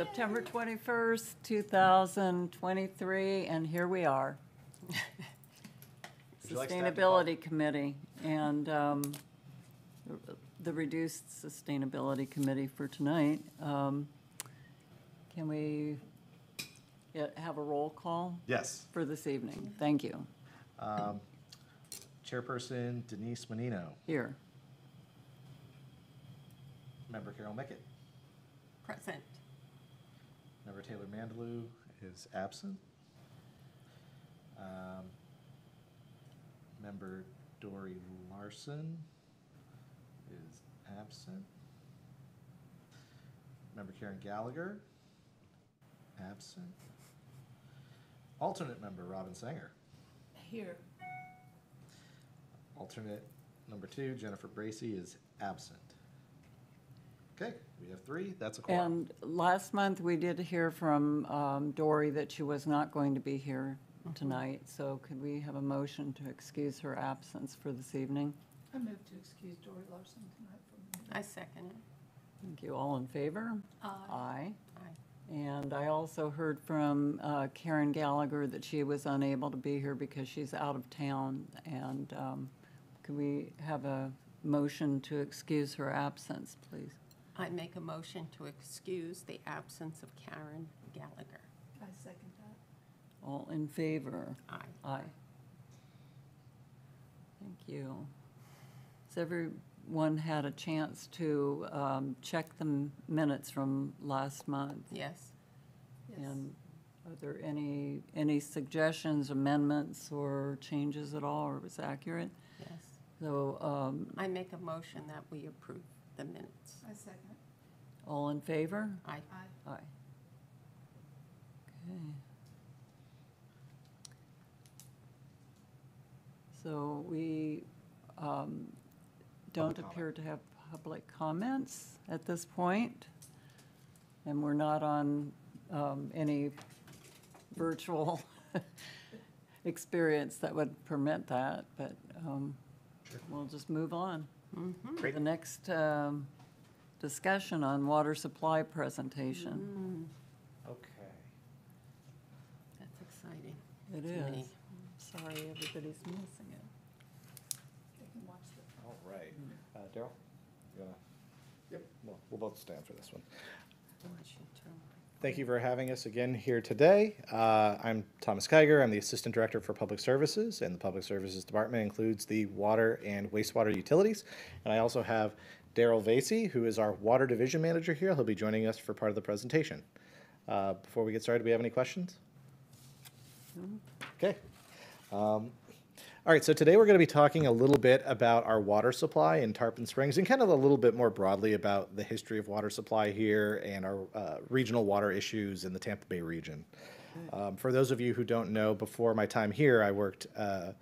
September 21st, 2023, and here we are. Would you like staff to call- Sustainability Committee and um, the reduced Sustainability Committee for tonight. Um, Can we get- have a roll call Yes. for this evening? Thank you. Um, Chairperson Denise Menino, Here. Member Carol Mickett, Present. Member Taylor Mandalou is absent. Um, Member Dory Larson is absent. Member Karen Gallagher, absent. Alternate member Robin Sanger. Here. Alternate number two, Jennifer Bracy, is absent. Okay, we have three, that's a quorum. And last month, we did hear from um, Dory that she was not going to be here tonight, so could we have a motion to excuse her absence for this evening? I move to excuse Dory Larson tonight from the meeting. I second it. Thank you. All in favor? Aye. Aye. Aye. And I also heard from uh, Karen Gallagher that she was unable to be here because she's out of town. And um, could we have a motion to excuse her absence, please? I make a motion to excuse the absence of Karen Gallagher. I second that. All in favor? Aye. Aye. Thank you. Has everyone had a chance to um, check the m- minutes from last month? Yes. Yes. And are there any, any suggestions, amendments, or changes at all, or was accurate? Yes. So, um, I make a motion that we approve the minutes. I second. all in favor? Aye. Aye. Aye. Okay. So we um, don't Public appear to have public comments at this point, and we're not on um, any virtual experience that would permit that, but um, Sure. we'll just move on. Mm-hmm. Great. The next um, discussion on water supply presentation. Mm, Okay. That's exciting. It to is. me. Sorry, everybody's missing it. They can watch the. All right. Uh, Daryl, you wanna? Yep. We'll, we'll both stand for this one. I want you to- Thank you for having us again here today. Uh, I'm Thomas Kiger. I'm the Assistant Director for Public Services, and the Public Services Department includes the water and wastewater utilities. And I also have Daryl Vasey, who is our Water Division Manager here. He'll be joining us for part of the presentation. Uh, Before we get started, do we have any questions? Okay. Um, All right, so today we're going to be talking a little bit about our water supply in Tarpon Springs and kind of a little bit more broadly about the history of water supply here and our uh, regional water issues in the Tampa Bay region. Um, For those of you who don't know, before my time here, I worked uh,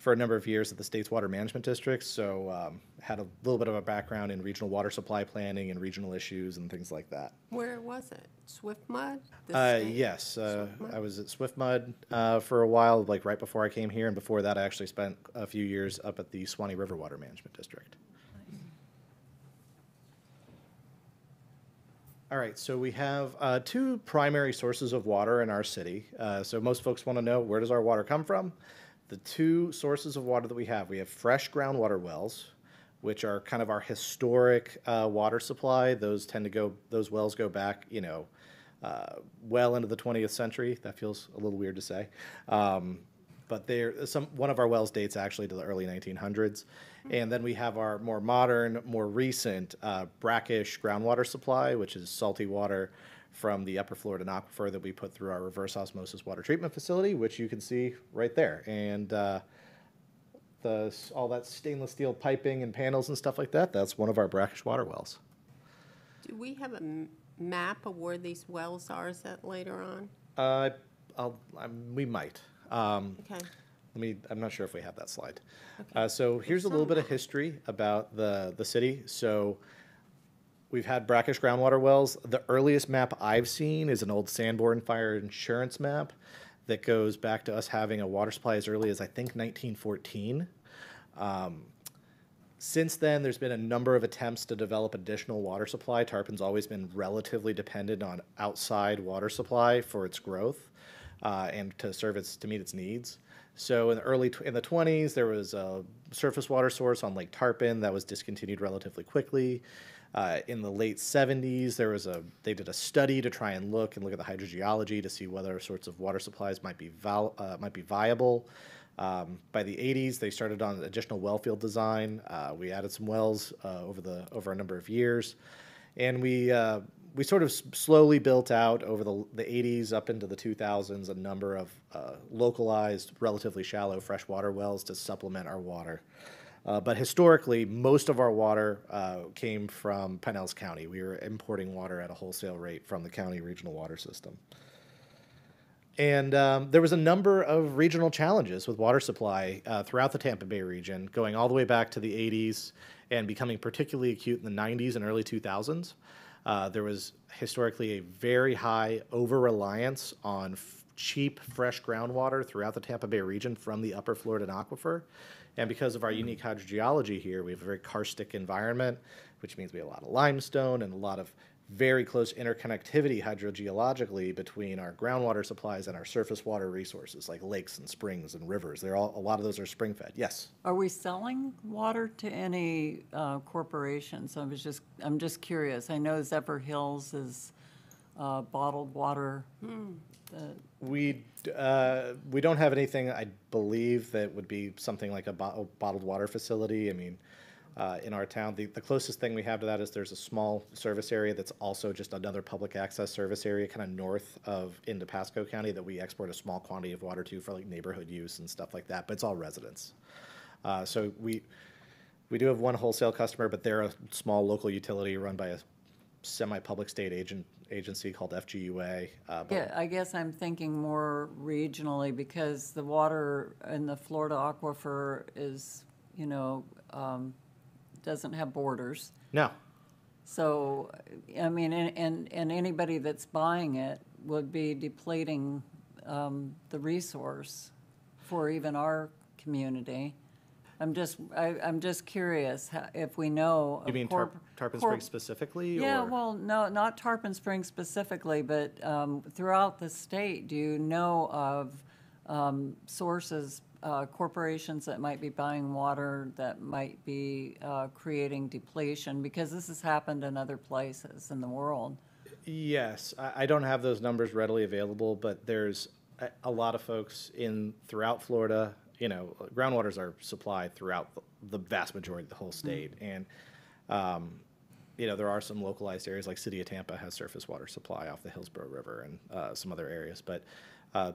for a number of years at the state's water management district, so um, had a little bit of a background in regional water supply planning and regional issues and things like that. Where was it? Swift Mud? The Uh, state? yes, uh? I was at Swift Mud uh, for a while, like right before I came here, and before that, I actually spent a few years up at the Suwannee River Water Management District. All right, so we have uh, two primary sources of water in our city. Uh, so most folks want to know where does our water come from? The two sources of water that we have, we have fresh groundwater wells, which are kind of our historic uh, water supply. Those tend to go, those wells go back, you know, uh, well into the 20th century. That feels a little weird to say. Um, but they're some one of our wells dates actually to the early 1900s and then we have our more modern more recent uh, brackish groundwater supply which is salty water from the upper florida aquifer that we put through our reverse osmosis water treatment facility which you can see right there and uh, the all that stainless steel piping and panels and stuff like that that's one of our brackish water wells Do we have a map of where these wells are? Is that later on? uh, we might um, Okay. Let me, I'm not sure if we have that slide. Uh, so here's a little bit of history about the, the city. So we've had brackish groundwater wells. The earliest map I've seen is an old Sanborn Fire Insurance map that goes back to us having a water supply as early as I think 1914. Um, since then, there's been a number of attempts to develop additional water supply. Tarpon's always been relatively dependent on outside water supply for its growth uh, and to serve its to meet its needs. So in the early in the 20s, there was a surface water source on Lake Tarpon that was discontinued relatively quickly. Uh, in the late 70s, there was a they did a study to try and look and look at the hydrogeology to see whether sorts of water supplies might be val- uh, might be viable. Um, by the 80s, they started on additional well field design. Uh, we added some wells uh, over the over a number of years, and we uh, we sort of slowly built out over the, the 80s up into the 2000s a number of uh, localized, relatively shallow freshwater wells to supplement our water. Uh, but historically, most of our water uh, came from Pinellas County. We were importing water at a wholesale rate from the county regional water system. And um, there was a number of regional challenges with water supply uh, throughout the Tampa Bay region, going all the way back to the 80s and becoming particularly acute in the 90s and early 2000s. Uh, there was historically a very high over reliance on cheap, fresh groundwater throughout the Tampa Bay region from the upper Florida aquifer. And because of our unique hydrogeology here, we have a very karstic environment, which means we have a lot of limestone and a lot of very close interconnectivity hydrogeologically between our groundwater supplies and our surface water resources like lakes and springs and rivers. They're all a lot of those are spring fed. Yes. Are we selling water to any uh, corporations? I was just, I'm just curious. I know Zephyrhills is uh, bottled water. We uh, we don't have anything I believe that would be something like a bo- bottled water facility. I mean, uh, in our town, the, the closest thing we have to that is there's a small service area that's also just another public access service area, kind of north of into Pasco County that we export a small quantity of water to for like neighborhood use and stuff like that. But it's all residents. Uh, so we we do have one wholesale customer, but they're a small local utility run by a semi-public state agent agency called FGUA. Uh, Yeah, I guess I'm thinking more regionally because the water in the Florida aquifer is, you know, um, doesn't have borders. no, So, I mean, and, and, and anybody that's buying it would be depleting um, the resource for even our community. I'm just, I, I'm just curious how- if we know. You of mean corp- Tarpon corp- Springs specifically? Yeah, or- well, no, not Tarpon Springs specifically, but um, throughout the state, do you know of um, sources, uh, corporations that might be buying water that might be uh, creating depletion? Because this has happened in other places in the world. Yes, I, I don't have those numbers readily available, but there's a, a lot of folks in throughout Florida. You know, groundwaters are supplied throughout the, vast majority of the whole state, and um, you know there are some localized areas like City of Tampa has surface water supply off the Hillsborough River and uh, some other areas, but uh,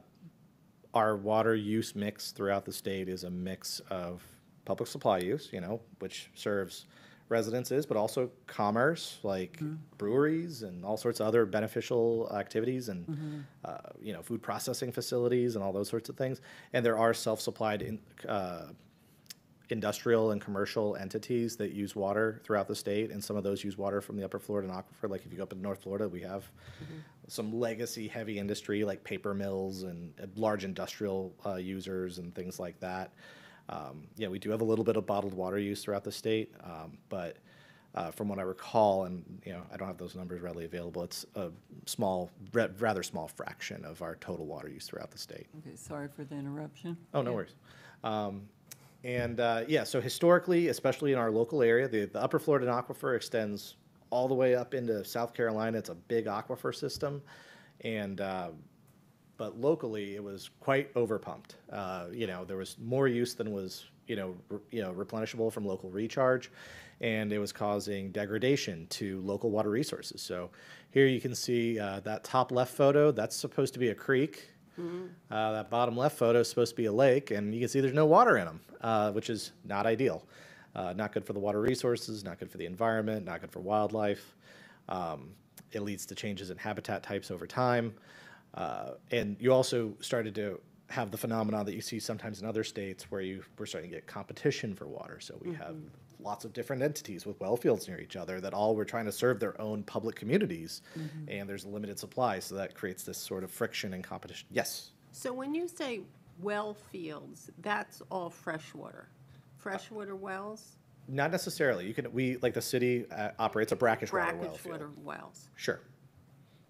our water use mix throughout the state is a mix of public supply use, you know, which serves residences, but also commerce, like breweries and all sorts of other beneficial activities and, uh, you know, food processing facilities and all those sorts of things. And there are self-supplied in, uh, industrial and commercial entities that use water throughout the state, and some of those use water from the upper Florida aquifer. Like if you go up in North Florida, we have some legacy heavy industry like paper mills and uh, large industrial uh, users and things like that. Um, yeah, we do have a little bit of bottled water use throughout the state, um, but uh, from what I recall, and you know, I don't have those numbers readily available. It's a small, ra- rather small fraction of our total water use throughout the state. Okay, sorry for the interruption. Oh, no worries. Um, and uh, yeah, so historically, especially in our local area, the, the upper Florida aquifer extends all the way up into South Carolina. It's a big aquifer system. And uh, but locally, it was quite overpumped. Uh, you know, there was more use than was you know re- you know replenishable from local recharge, and it was causing degradation to local water resources. So here you can see uh, that top left photo. That's supposed to be a creek. Uh, that bottom left photo is supposed to be a lake, and you can see there's no water in them, uh, which is not ideal. Uh, not good for the water resources, not good for the environment, not good for wildlife. Um, it leads to changes in habitat types over time. Uh, and you also started to have the phenomenon that you see sometimes in other states where you we're starting to get competition for water. So we have lots of different entities with well fields near each other that all were trying to serve their own public communities, and there's a limited supply, so that creates this sort of friction and competition. Yes. So when you say well fields, that's all freshwater? Freshwater wells? Not necessarily. You can, we, like the city uh, operates a brackish water well Brackish water wells. Sure.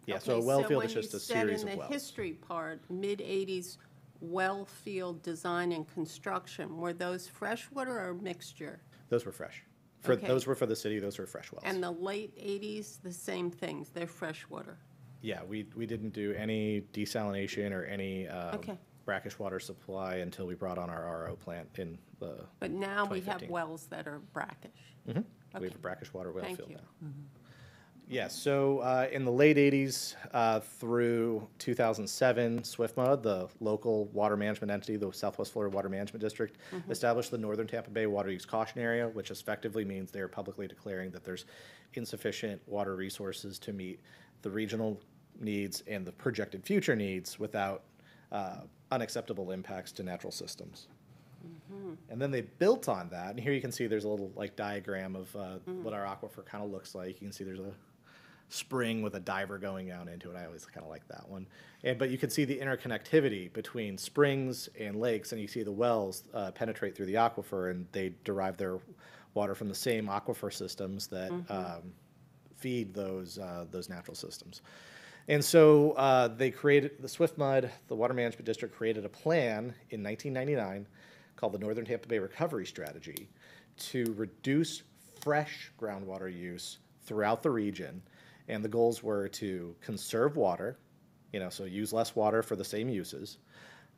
Yeah, so a Okay, well field is when you just a said series of in the wells. history part, mid-eighties well field design and construction, were those freshwater or mixture? Those were fresh. For, Okay. those were for the city, those were fresh wells. And the late eighties, the same things, they're freshwater. Yeah, we, we didn't do any desalination or any um, Okay. brackish water supply until we brought on our RO plant in the, But now we have 2015. wells that are brackish. we have a brackish water well Thank field you. now. Yeah, so uh, in the late 80s uh, through 2007, SwiftMud, the local water management entity, the Southwest Florida Water Management District, established the Northern Tampa Bay Water Use Caution Area, which effectively means they are publicly declaring that there's insufficient water resources to meet the regional needs and the projected future needs without uh, unacceptable impacts to natural systems. And then they built on that, and here you can see there's a little like diagram of uh, what our aquifer kind of looks like. You can see there's a spring with a diver going down into it. I always kind of like that one. And but you can see the interconnectivity between springs and lakes, and you see the wells uh, penetrate through the aquifer, and they derive their water from the same aquifer systems that um, feed those uh, those natural systems. And so uh, they created the Swift Mud, the Water Management District created a plan in 1999 called the Northern Tampa Bay Recovery Strategy to reduce fresh groundwater use throughout the region. And the goals were to conserve water, you know, so use less water for the same uses,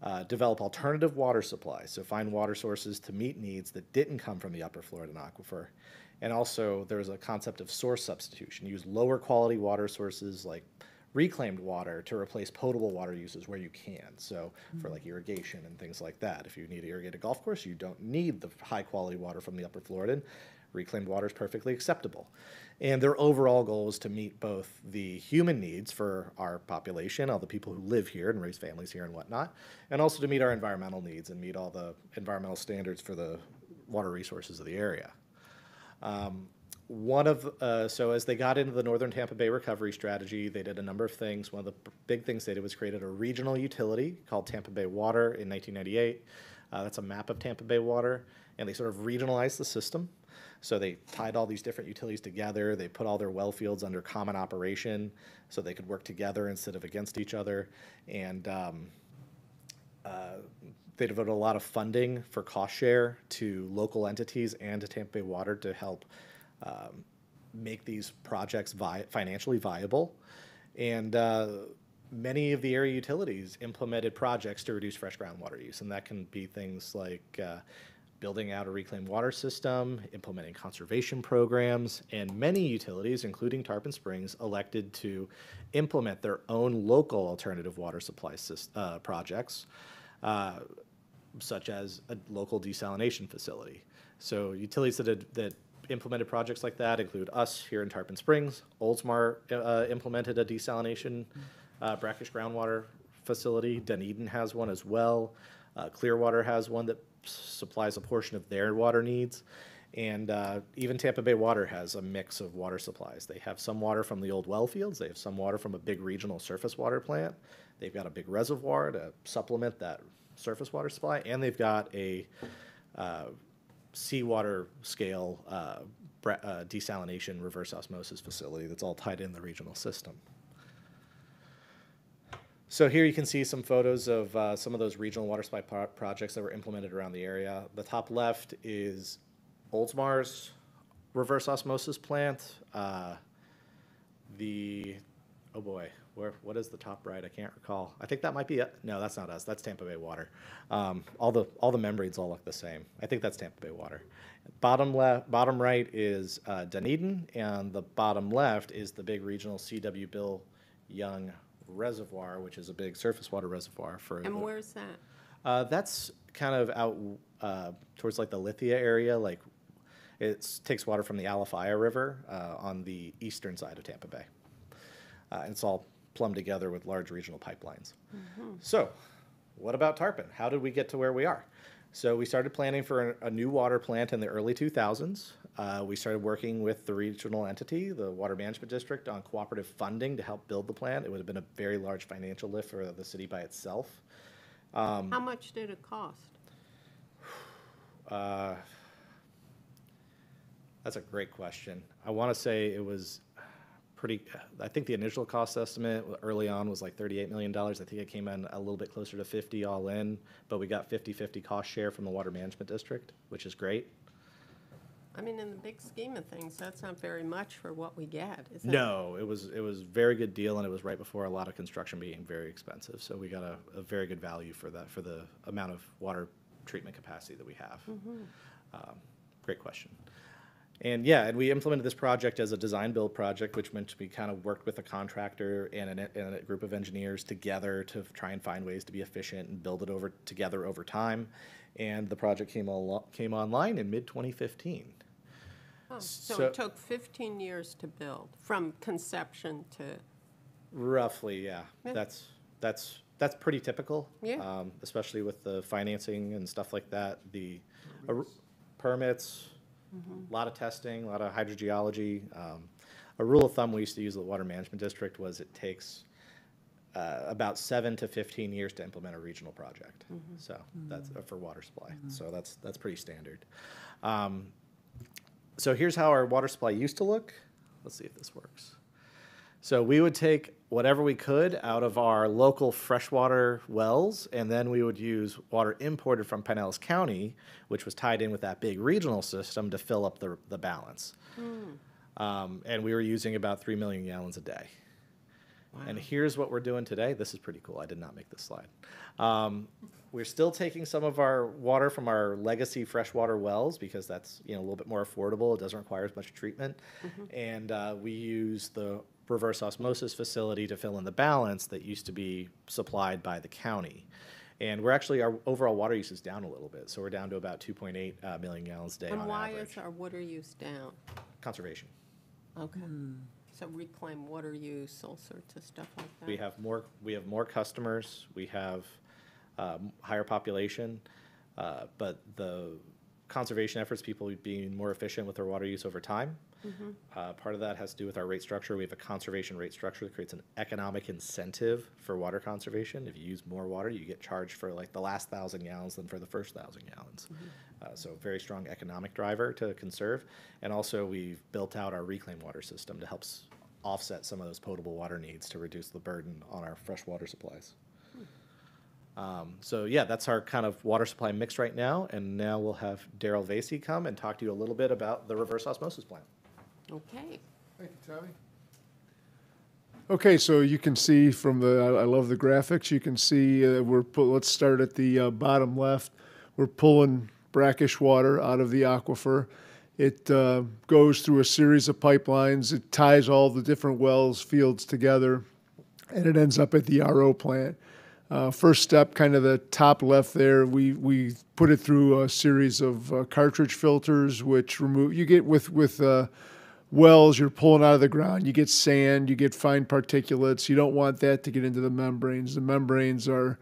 uh, develop alternative water supplies, so find water sources to meet needs that didn't come from the upper Florida aquifer. And also, there was a concept of source substitution, use lower quality water sources like reclaimed water to replace potable water uses where you can. So for like irrigation and things like that, if you need to irrigate a golf course, you don't need the high quality water from the upper Floridan. Reclaimed water is perfectly acceptable. And their overall goal is to meet both the human needs for our population, all the people who live here and raise families here and whatnot, and also to meet our environmental needs and meet all the environmental standards for the water resources of the area. Um, one of, uh, so as they got into the Northern Tampa Bay recovery strategy, they did a number of things. One of the big things they did was created a regional utility called Tampa Bay Water in 1998. Uh, that's a map of Tampa Bay Water, and they sort of regionalized the system. So they tied all these different utilities together. They put all their well fields under common operation so they could work together instead of against each other. And um, uh, they devoted a lot of funding for cost share to local entities and to Tampa Bay Water to help um, make these projects vi- financially viable. And uh, many of the area utilities implemented projects to reduce fresh groundwater use, and that can be things like uh, building out a reclaimed water system, implementing conservation programs, and many utilities, including Tarpon Springs, elected to implement their own local alternative water supply uh, projects. Uh, such as a local desalination facility. So utilities that, had, that implemented projects like that include us here in Tarpon Springs. Oldsmar uh, implemented a desalination uh, brackish groundwater facility. Dunedin has one as well. Uh, Clearwater has one that supplies a portion of their water needs. And uh, even Tampa Bay Water has a mix of water supplies. They have some water from the old well fields. They have some water from a big regional surface water plant. They've got a big reservoir to supplement that surface water supply, and they've got a uh, seawater scale uh, uh, desalination reverse osmosis facility that's all tied in the regional system. So here you can see some photos of uh, some of those regional water supply pro- projects that were implemented around the area. The top left is Oldsmar's reverse osmosis plant. Uh, the oh boy, where what is the top right? I can't recall. I think that might be it. No, that's not us. That's Tampa Bay Water. Um, all the all the membranes all look the same. I think that's Tampa Bay Water. Bottom left, bottom right is uh, Dunedin, and the bottom left is the big regional C.W. Bill Young Reservoir, which is a big surface water reservoir for. And the- where's that? uh, that's kind of out uh, towards like the Lithia area. Like it takes water from the Alafia River uh, on the eastern side of Tampa Bay. Uh, and it's all plumbed together with large regional pipelines. So, what about Tarpon? How did we get to where we are? So, we started planning for a, a new water plant in the early 2000s. Uh, we started working with the regional entity, the Water Management District, on cooperative funding to help build the plant. It would have been a very large financial lift for the city by itself. Um, How much did it cost? Uh, That's a great question. I want to say it was pretty, I think the initial cost estimate early on was like $38 million. I think it came in a little bit closer to 50 all in, but we got 50/50 cost share from the Water Management District, which is great. I mean, in the big scheme of things, that's not very much for what we get, is it? No, it was, it was a very good deal, and it was right before a lot of construction being very expensive. So we got a, a very good value for that, for the amount of water treatment capacity that we have. Um, Great question. And yeah, and we implemented this project as a design-build project, which meant we kind of worked with a contractor and an- and a group of engineers together to try and find ways to be efficient and build it over, together over time. And the project came al- came online in mid-2015. Oh, So So- it took 15 years to build, from conception to, Roughly, yeah. Yeah. That's, that's, that's pretty typical. Yeah. um, Especially with the financing and stuff like that, the uh, permits, a lot of testing, a lot of hydrogeology. Um, A rule of thumb we used to use at the Water Management District was it takes uh, about seven to fifteen years to implement a regional project. So that's uh, for water supply. So that's, that's pretty standard. Um, So here's how our water supply used to look. Let's see if this works. So we would take whatever we could out of our local freshwater wells, and then we would use water imported from Pinellas County, which was tied in with that big regional system to fill up the, the balance. Um, and we were using about 3 million gallons a day. And here's what we're doing today. This is pretty cool. I did not make this slide. Um, we're still taking some of our water from our legacy freshwater wells because that's you know a little bit more affordable. It doesn't require as much treatment, and uh, we use the reverse osmosis facility to fill in the balance that used to be supplied by the county. And we're actually our overall water use is down a little bit, so we're down to about 2.8 uh, million gallons a day and why average. is our water use down? Conservation. Okay. So reclaim water use, all sorts of stuff like that? We have more, we have more customers, we have um, higher population, uh, but the conservation efforts, people being more efficient with their water use over time. Uh, Part of that has to do with our rate structure. We have a conservation rate structure that creates an economic incentive for water conservation. If you use more water, you get charged for like the last thousand gallons than for the first thousand gallons. Uh, So very strong economic driver to conserve. And also, we've built out our reclaim water system to help s- offset some of those potable water needs to reduce the burden on our fresh water supplies. Um, So yeah, that's our kind of water supply mix right now. And now we'll have Daryl Vacy come and talk to you a little bit about the reverse osmosis plant. Okay. Thank you, Tommy. Okay, so you can see from the, I I love the graphics, you can see, uh, we're, pu- let's start at the uh, bottom left. We're pulling brackish water out of the aquifer. It uh, goes through a series of pipelines, it ties all the different wells, fields together, and it ends up at the RO plant. Uh, first step, kind of the top left there, we, we put it through a series of uh, cartridge filters, which remove, you get with, with uh, wells you're pulling out of the ground, you get sand, you get fine particulates. You don't want that to get into the membranes. The membranes are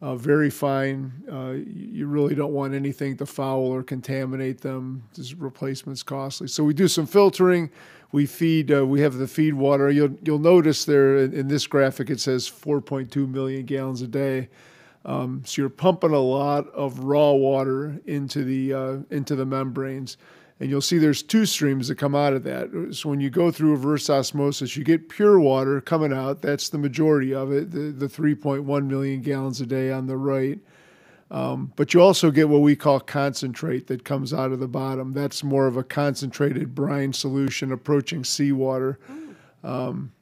uh, very fine. Uh, you really don't want anything to foul or contaminate them. This replacement's costly. So we do some filtering. We feed. Uh, we have the feed water. You'll you'll notice there in, in this graphic it says 4.2 million gallons a day. Um, so you're pumping a lot of raw water into the uh, into the membranes, and you'll see there's two streams that come out of that. So when you go through reverse osmosis, you get pure water coming out. That's the majority of it, the, the 3.1 million gallons a day on the right. Um, but you also get what we call concentrate that comes out of the bottom. That's more of a concentrated brine solution approaching seawater. Um,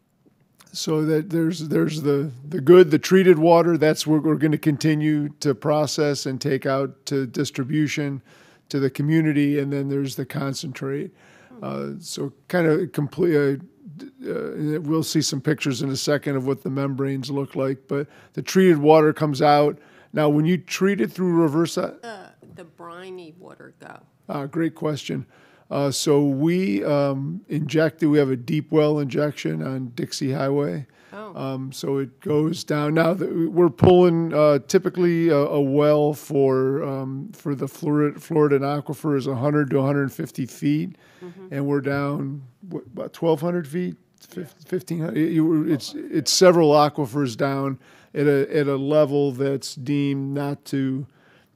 so that there's there's the the good, the treated water. That's what we're going to continue to process and take out to distribution to the community, and then there's the concentrate. Uh, so kind of complete. Uh, uh, we'll see some pictures in a second of what the membranes look like, but the treated water comes out. Now, when you treat it through reverse, Uh, The briny water go? uh, great question. Uh, so we um, inject it. We have a deep well injection on Dixie Highway. Oh, Um, so it goes down. Now we're pulling uh, typically a, a well for um, for the Florida, Florida aquifer is 100 to 150 feet, and we're down what, about 1,200 feet, 1,500. It- you- it's it's several aquifers down at a at a level that's deemed not to.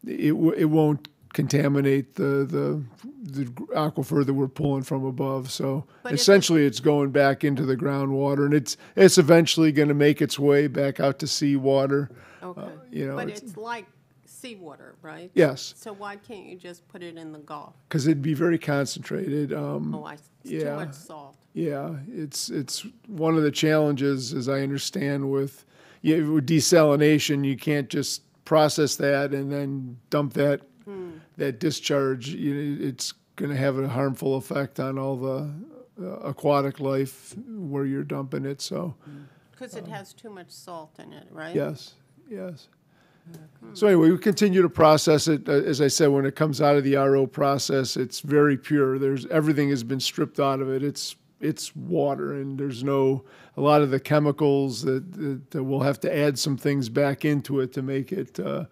It w- it won't contaminate the, the, the aquifer that we're pulling from above. So But essentially, it's going back into the groundwater, and it's it's eventually going to make its way back out to seawater. Okay. you know, But it's- it's like seawater, right? Yes, So why can't you just put it in the Gulf? because it'd be very concentrated. Um, Oh, I, it's too yeah. much salt. Yeah, it's it's one of the challenges, as I understand, with yeah, with desalination. You can't just process that and then dump that that discharge. You know, it's going to have a harmful effect on all the uh, aquatic life where you're dumping it. So, Because it has too much salt in it, right? yes, yes. So anyway, we continue to process it. Uh, As I said, when it comes out of the RO process, it's very pure. There's everything has been stripped out of it. It's it's water, and there's no a lot of the chemicals that, that, that we'll have to add some things back into it to make it uh,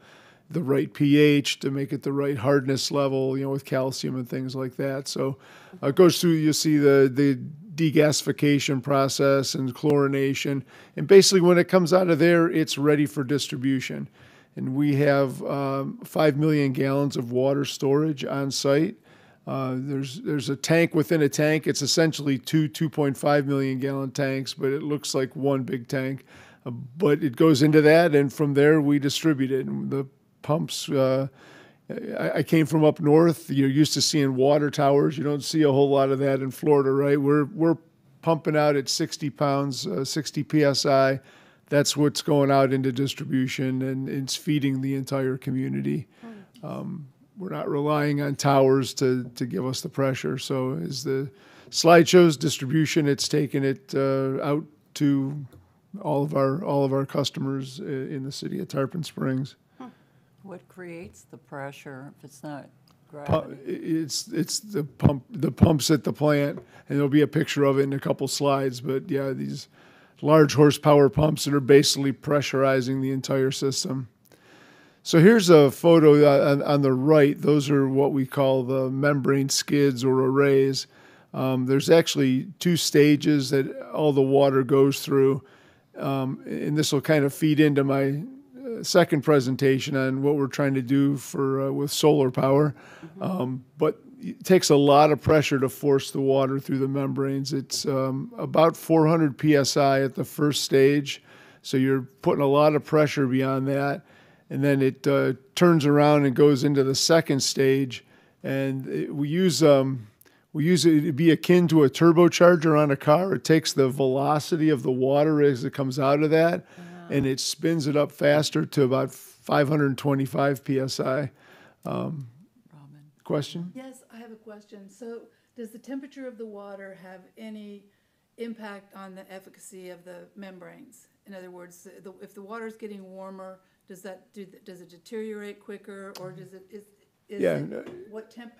the right pH, to make it the right hardness level, you know, with calcium and things like that. So uh, it goes through. You see the the degasification process and chlorination, and basically when it comes out of there, it's ready for distribution and we have um, five million gallons of water storage on site. Uh, there's there's a tank within a tank. It's essentially two 2.5 million gallon tanks, but it looks like one big tank. Uh, but it goes into that, and from there we distribute it. And the pumps. Uh, I, I came from up north. You're used to seeing water towers. You don't see a whole lot of that in Florida, right? We're we're pumping out at 60 pounds, uh, 60 psi that's what's going out into distribution and it's feeding the entire community. Um, we're not relying on towers to, to give us the pressure. So as the slide shows distribution, it's taking it uh, out to all of our all of our customers in the city of Tarpon Springs. What creates the pressure if it's not gravity? It's it's the pump the pumps at the plant, and there'll be a picture of it in a couple slides. But yeah, these large horsepower pumps that are basically pressurizing the entire system. So here's a photo uh, on, on the right. Those are what we call the membrane skids or arrays. Um, there's actually two stages that all the water goes through, um, and this will kind of feed into my second presentation on what we're trying to do for uh, with solar power. Um, but it takes a lot of pressure to force the water through the membranes. It's um, about 400 psi at the first stage, so you're putting a lot of pressure beyond that, and then it uh, turns around and goes into the second stage, and it, we use. Um, we use it to be akin to a turbocharger on a car. It takes the velocity of the water as it comes out of that, and it spins it up faster to about 525 psi. Um, Robin? Question? Yes, I have a question. So does the temperature of the water have any impact on the efficacy of the membranes? In other words, the- the- if the water's getting warmer, does that, do does it deteriorate quicker or does it, is, is Yeah, it, no- what temp,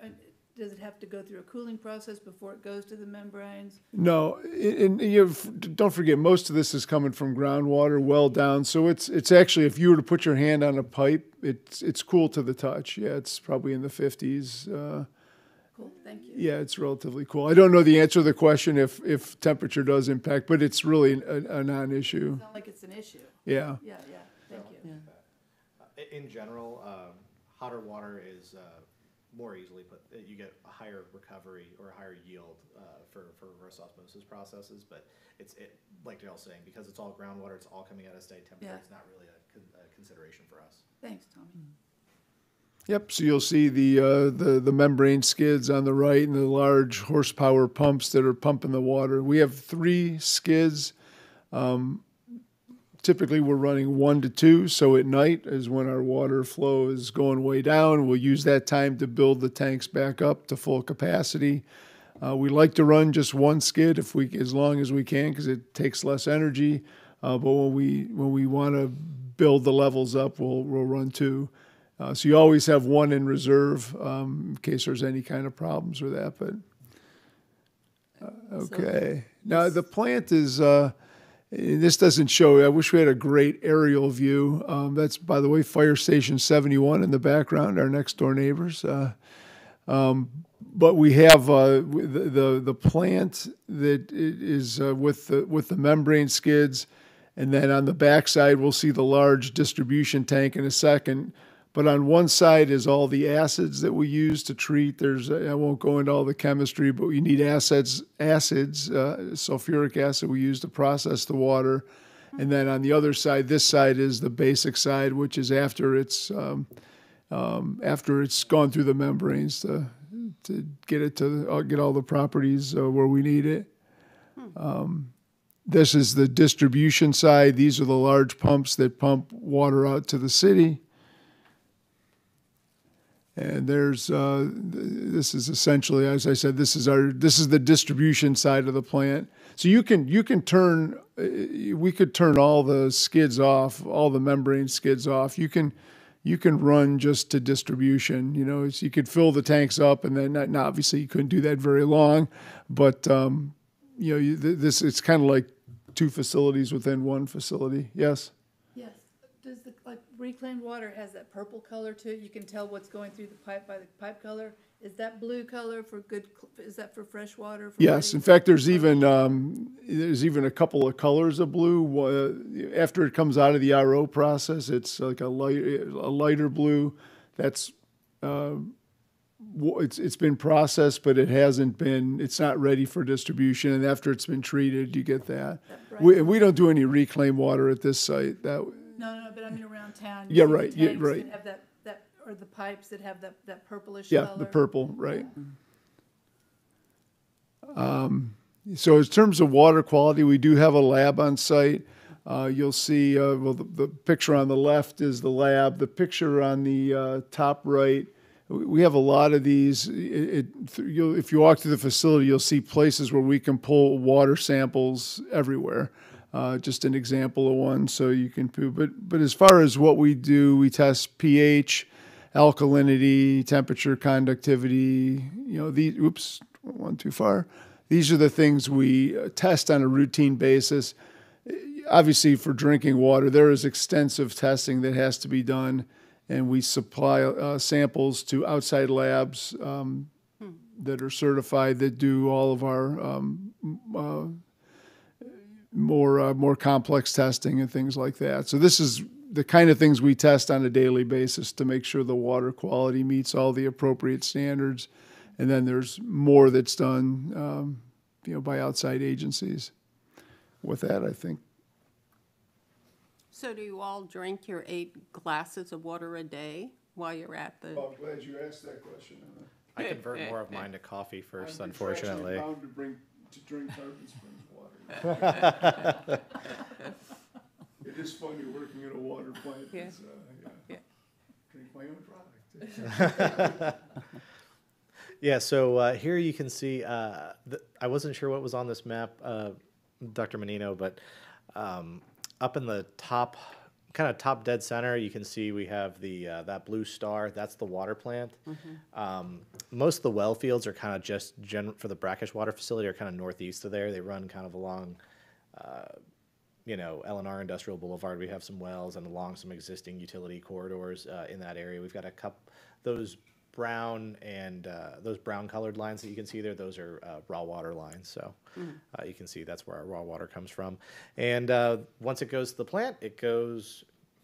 does it have to go through a cooling process before it goes to the membranes? No, and, and you have, don't forget most of this is coming from groundwater, well down. So it's it's actually if you were to put your hand on a pipe, it's it's cool to the touch. Yeah, it's probably in the fifties. Uh, Cool, thank you. yeah, it's relatively cool. I don't know the answer to the question if if temperature does impact, but it's really a, a non-issue. Sound like it's an issue. Yeah. Yeah, yeah, thank you. I- In general, um, hotter water is uh, more easily put, uh, you get a higher recovery or a higher yield uh, for, for reverse osmosis processes, but it's, it, like Dale's saying, because it's all groundwater, it's all coming out of state temperature, Yeah. it's not really a con- a consideration for us. Thanks, Tommy. Yep. So you'll see the uh, the the membrane skids on the right and the large horsepower pumps that are pumping the water. We have three skids. Um, typically, we're running one to two. So at night is when our water flow is going way down. We'll use that time to build the tanks back up to full capacity. Uh, we like to run just one skid if we as long as we can because it takes less energy. Uh, but when we when we want to build the levels up, we'll we'll run two. Uh, so you always have one in reserve um, in case there's any kind of problems with that. But uh, okay, now the plant is. This doesn't show. I wish we had a great aerial view. Um, that's by the way, Fire Station 71 in the background, our next door neighbors. Uh, um, but we have uh, the, the the plant that is uh, with the with the membrane skids, and then on the backside we'll see the large distribution tank in a second. But on one side is all the acids that we use to treat. There's I won't go into all the chemistry, but you need acids, acids, uh, sulfuric acid we use to process the water. And then on the other side, this side is the basic side, which is after it's um, um, after it's gone through the membranes to to get it to uh, get all the properties uh, where we need it. Um, this is the distribution side. These are the large pumps that pump water out to the city. And there's uh, this is essentially, as I said, this is our this is the distribution side of the plant. So you can you can turn uh, we could turn all the skids off, all the membrane skids off. You can you can run just to distribution. You know, you could fill the tanks up, and then now obviously you couldn't do that very long, but um, you know you, this it's kind of like two facilities within one facility. Yes. Yes. Does the, like reclaimed water has that purple color to it? You can tell what's going through the pipe by the pipe color. Is that blue color for good, is that for fresh water? for Yes, in fact, there's even um, there's even a couple of colors of blue. Uh, after it comes out of the RO process, it's like a light a lighter blue. That's uh, it's it's been processed, but it hasn't been. It's not ready for distribution. And after it's been treated, you get that. bright We we don't do any reclaimed water at this site. That No, no, but I mean around town. you Yeah, see the right, yeah, tanks right. that Have that, that, or the pipes that have that, that purplish yeah, color. the purple, right. Um, so in terms of water quality, we do have a lab on site. Uh, you'll see, uh, well, the, the picture on the left is the lab. The picture on the uh, top right, we we have a lot of these. It, it, you'll, if you walk through the facility, you'll see places where we can pull water samples everywhere. Uh, just an example of one, so you can. poo- But but as far as what we do, we test pH, alkalinity, temperature, conductivity. You know, the oops, one too far. These are the things we uh, test on a routine basis. Obviously, for drinking water, there is extensive testing that has to be done, and we supply uh, samples to outside labs um, that are certified that do all of our um, uh, more uh, more complex testing and things like that. So this is the kind of things we test on a daily basis to make sure the water quality meets all the appropriate standards. And then there's more that's done, um, you know, by outside agencies. With that, I think So do you all drink your eight glasses of water a day while you're at the? I'm glad you asked that question. I convert more of mine to coffee first, unfortunately. to bring to drink Tarpon Springs water. It is funny working at a water plant. Yeah. It's, uh, Yeah. Drink my own product. Yeah, so uh, here you can see, uh, th- I wasn't sure what was on this map, uh, Dr. Menino, but um, up in the top, kind of top dead center, you can see we have the uh, that blue star. That's the water plant. Um, most of the well fields are kind of just gen- for the brackish water facility are kind of northeast of there. They run kind of along you know, L&R Industrial Boulevard, we have some wells and along some existing utility corridors uh, in that area. We've got a couple, those brown and uh, those brown colored lines that you can see there, those are uh, raw water lines. So uh, you can see that's where our raw water comes from. And uh, once it goes to the plant, it goes,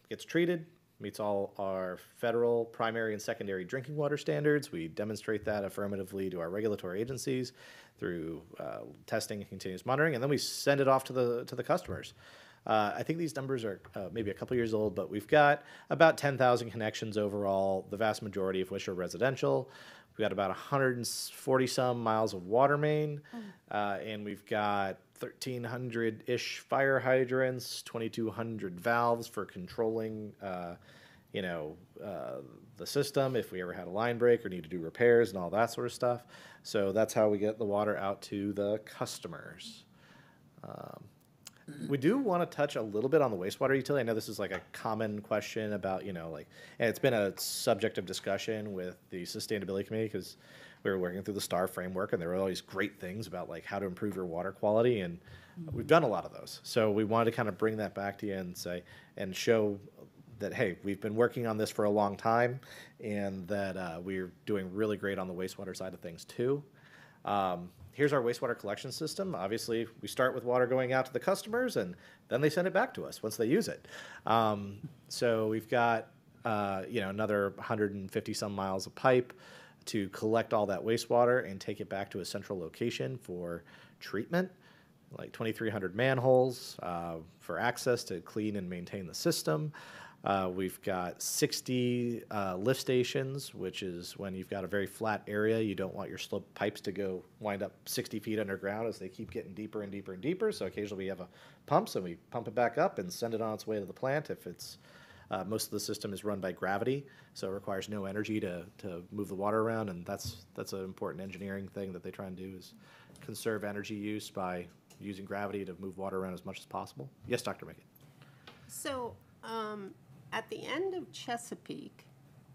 gets treated, meets all our federal primary and secondary drinking water standards. We demonstrate that affirmatively to our regulatory agencies through uh, testing and continuous monitoring, and then we send it off to the to the customers. Uh, I think these numbers are uh, maybe a couple years old, but we've got about 10,000 connections overall, the vast majority of which are residential. We've got about 140 some miles of water main, uh, and we've got 1,300 ish fire hydrants, 2,200 valves for controlling, uh, you know, uh, the system if we ever had a line break or need to do repairs and all that sort of stuff. So that's how we get the water out to the customers. We do want to touch a little bit on the wastewater utility. I know this is like a common question about, you know, like, and it's been a subject of discussion with the sustainability committee because we were working through the STAR framework and there were all these great things about like how to improve your water quality. And we've done a lot of those. So we wanted to kind of bring that back to you and say, and show that, hey, we've been working on this for a long time and that uh, we're doing really great on the wastewater side of things too. Um, here's our wastewater collection system. Obviously, we start with water going out to the customers, and then they send it back to us once they use it. Um, so we've got uh, you know, another 150 some miles of pipe to collect all that wastewater and take it back to a central location for treatment, like 2,300 manholes uh, for access to clean and maintain the system. Uh, we've got 60 uh, lift stations, which is when you've got a very flat area. You don't want your slope pipes to go wind up 60 feet underground as they keep getting deeper and deeper and deeper. So occasionally we have a pumps and we pump it back up and send it on its way to the plant if it's uh, most of the system is run by gravity, so it requires no energy to, to move the water around, and that's that's an important engineering thing that they try and do is conserve energy use by using gravity to move water around as much as possible. Yes, Dr. Mickey. So, um, at the end of Chesapeake,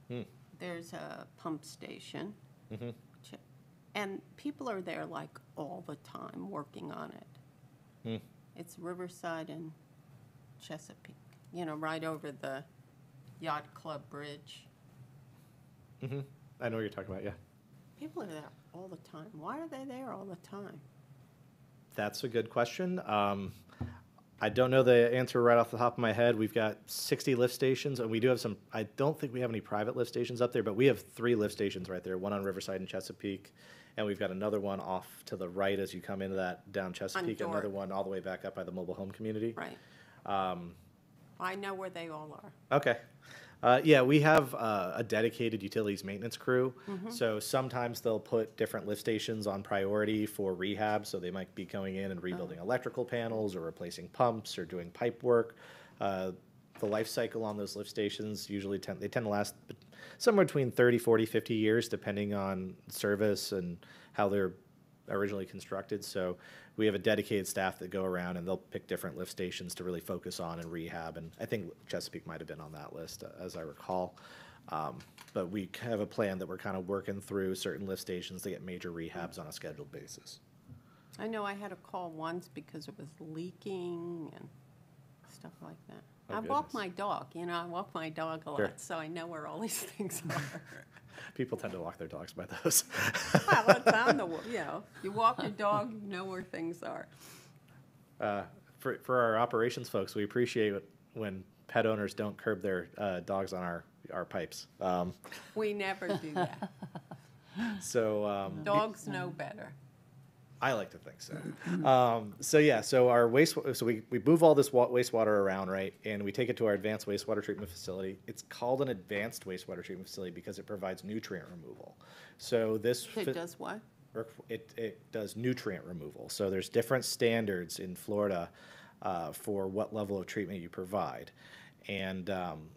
Hmm. there's a pump station. Mm-hmm. And people are there like all the time working on it. Hmm. It's Riverside and Chesapeake, you know, right over the yacht club bridge. Mm-hmm. I know what you're talking about. Yeah, People are there all the time. Why are they there all the time? that's a good question. Um, I don't know the answer right off the top of my head. We've got 60 lift stations, and we do have some. I don't think we have any private lift stations up there, but we have three lift stations right there. One on Riverside and Chesapeake, and we've got another one off to the right as you come into that down Chesapeake. Another one all the way back up by the mobile home community. Right. Um, I know where they all are. Okay. Uh, yeah, we have uh, a dedicated utilities maintenance crew. So sometimes they'll put different lift stations on priority for rehab. So they might be going in and rebuilding electrical panels or replacing pumps or doing pipe work. Uh, the life cycle on those lift stations usually tend, they tend to last bet- somewhere between 30, 40, 50 years, depending on service and how they're originally constructed. So we have a dedicated staff that go around and they'll pick different lift stations to really focus on and rehab. And I think Chesapeake might have been on that list, uh, as I recall. Um, but we have a plan that we're kind of working through certain lift stations to get major rehabs on a scheduled basis. I know I had a call once because it was leaking and stuff like that. Oh, I walk my dog, you know, I walk my dog a Sure. lot, so I know where all these things are. People tend to walk their dogs by those. Well, it's on the, you know, you walk your dog, you know where things are. uh, for, for our operations folks, we appreciate it when pet owners don't curb their uh, dogs on our, our pipes. Um, We never do that. so um, Dogs know better. I like to think so. Um, so yeah, so our waste, so we, we move all this wa- wastewater around, right, and we take it to our advanced wastewater treatment facility. It's called an advanced wastewater treatment facility because it provides nutrient removal. So this It fa- does what? requ- it, it does nutrient removal. So there's different standards in Florida uh, for what level of treatment you provide. And um,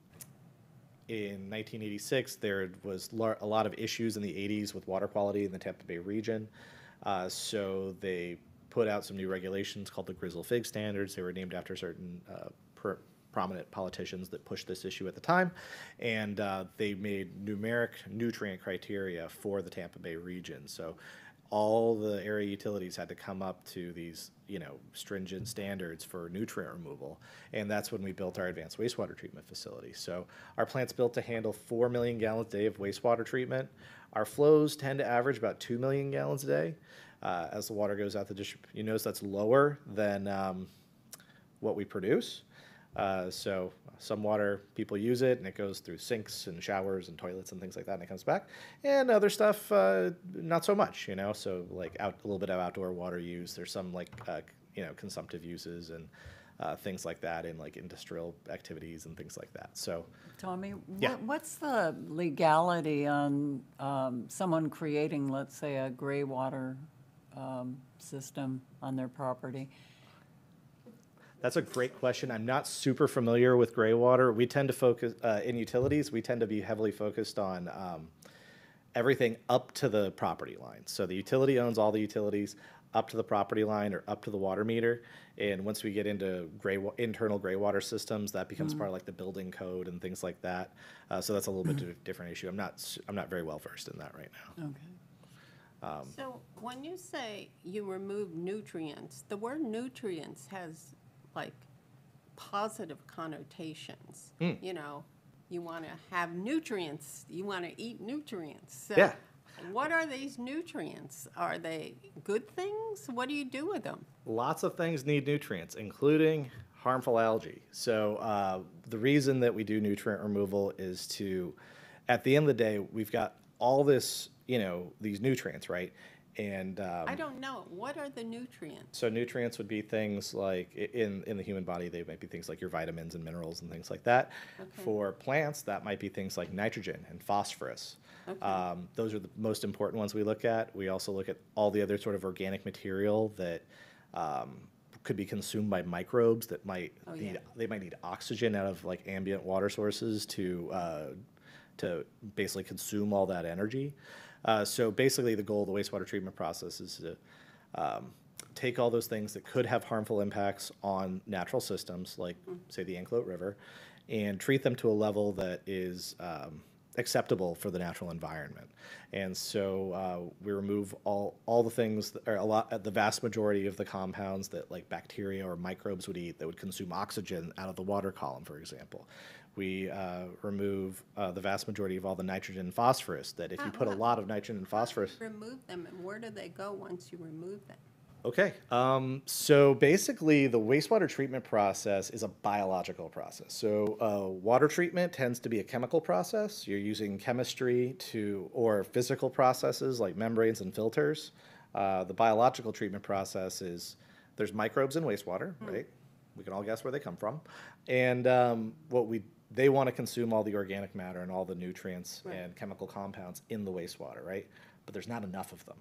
in 1986, there was lar- a lot of issues in the 80s with water quality in the Tampa Bay region. Uh, so they put out some new regulations called the Grizzle Figg Standards. They were named after certain uh, prominent politicians that pushed this issue at the time, and uh, they made numeric nutrient criteria for the Tampa Bay region. So all the area utilities had to come up to these, you know, stringent standards for nutrient removal, and that's when we built our advanced wastewater treatment facility. So our plant's built to handle four million gallons a day of wastewater treatment. Our flows tend to average about two million gallons a day. Uh, as the water goes out the distrib, you notice that's lower than um, what we produce. Uh, so some water people use it and it goes through sinks and showers and toilets and things like that and it comes back. And other stuff, uh, not so much, you know. So like out a little bit of outdoor water use. There's some like uh, you know consumptive uses and uh, things like that in like industrial activities and things like that. So Tommy, Yeah. what, what's the legality on um, someone creating, let's say, a gray water um, system on their property? That's a great question. I'm not super familiar with gray water. We tend to focus uh, in utilities. We tend to be heavily focused on um, everything up to the property line. So the utility owns all the utilities up to the property line or up to the water meter. And once we get into gray wa- internal gray water systems, that becomes part of like the building code and things like that. Uh, so that's a little bit of a different issue. I'm not s- I'm not very well versed in that right now. Okay. Um, So when you say you remove nutrients, the word nutrients has like positive connotations. Hmm. You know, you want to have nutrients, you want to eat nutrients. So Yeah. What are these nutrients? Are they good things? What do you do with them? Lots of things need nutrients, including harmful algae. So uh, the reason that we do nutrient removal is to, at the end of the day, we've got all this, you know, these nutrients, right? And um, I don't know. What are the nutrients? so nutrients would be things like in in the human body, they might be things like your vitamins and minerals and things like that. Okay. For plants, that might be things like nitrogen and phosphorus. Um, those are the most important ones we look at. We also look at all the other sort of organic material that um, could be consumed by microbes that might Oh, need yeah. they might need oxygen out of like ambient water sources to uh, to basically consume all that energy. Uh, so basically, the goal of the wastewater treatment process is to um, take all those things that could have harmful impacts on natural systems, like say the Anclote River, and treat them to a level that is um, acceptable for the natural environment. And so uh, we remove all all the things, that, or a lot, the vast majority of the compounds that like bacteria or microbes would eat that would consume oxygen out of the water column, for example. We uh, remove uh, the vast majority of all the nitrogen and phosphorus. That if you put a lot of nitrogen and phosphorus, Remove them, and where do they go once you remove them? Okay, um, so basically, the wastewater treatment process is a biological process. So, uh, water treatment tends to be a chemical process. You're using chemistry to, or physical processes like membranes and filters. Uh, the biological treatment process is there's microbes in wastewater, right? We can all guess where they come from, and um, what we they want to consume all the organic matter and all the nutrients Right. and chemical compounds in the wastewater, right? But there's not enough of them.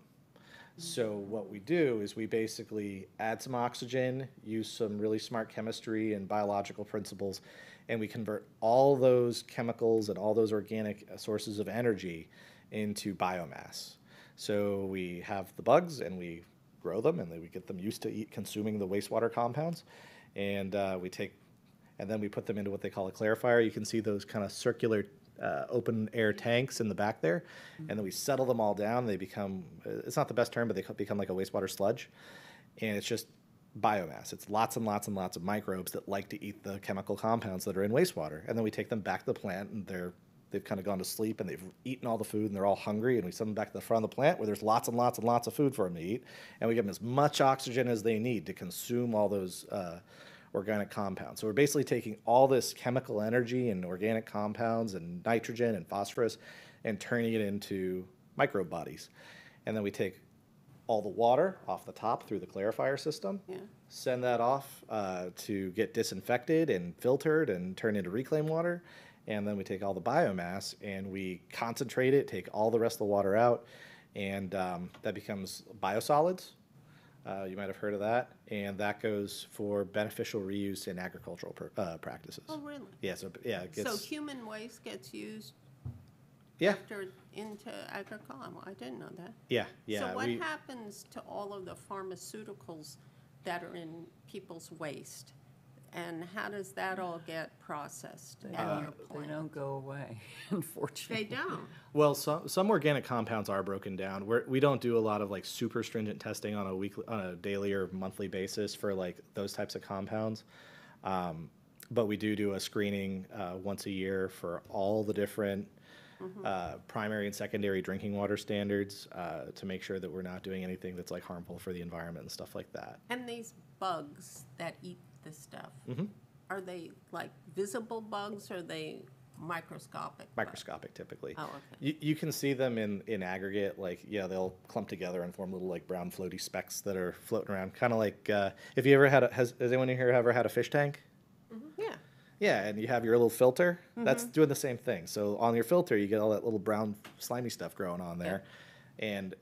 So what we do is we basically add some oxygen, use some really smart chemistry and biological principles, and we convert all those chemicals and all those organic uh, sources of energy into biomass. So we have the bugs and we grow them and then we get them used to eat consuming the wastewater compounds, and uh, we take and then we put them into what they call a clarifier. You can see those kind of circular uh, open air tanks in the back there, and then we settle them all down. They become uh, it's not the best term, but they become like a wastewater sludge, and it's just biomass. It's lots and lots and lots of microbes that like to eat the chemical compounds that are in wastewater, and then we take them back to the plant, and they're they've kind of gone to sleep and they've eaten all the food and they're all hungry and we send them back to the front of the plant where there's lots and lots and lots of food for them to eat and we give them as much oxygen as they need to consume all those uh, organic compounds. So we're basically taking all this chemical energy and organic compounds and nitrogen and phosphorus and turning it into microbe bodies. And then we take all the water off the top through the clarifier system, Yeah. send that off uh, to get disinfected and filtered and turned into reclaimed water. And then we take all the biomass and we concentrate it, take all the rest of the water out, and um, that becomes biosolids. Uh, you might have heard of that, and that goes for beneficial reuse in agricultural pr- uh, practices. Oh, really? Yeah, so yeah, it So gets human waste gets used yeah, after into agriculture? I didn't know that. yeah, yeah. So what we- happens to all of the pharmaceuticals that are in people's waste? And how does that all get processed They at your don't, they plant? don't go away, unfortunately. They unfortunately. don't. Well, some some organic compounds are broken down. We're, we don't do a lot of like super stringent testing on a weekly, on a daily or monthly basis for like those types of compounds. Um, but we do do a screening uh, once a year for all the different uh, primary and secondary drinking water standards uh, to make sure that we're not doing anything that's like harmful for the environment and stuff like that. And these bugs that eat the stuff, Mm-hmm. are they like visible bugs or are they microscopic? bugs? Microscopic typically. Oh, okay. You, you can see them in, in aggregate, like, yeah, they'll clump together and form little like brown floaty specks that are floating around. Kind of like, uh, if you ever had, a, has, has anyone here ever had a fish tank? Yeah. Yeah, and you have your little filter. That's Mm-hmm. doing the same thing. So on your filter, you get all that little brown slimy stuff growing on there, and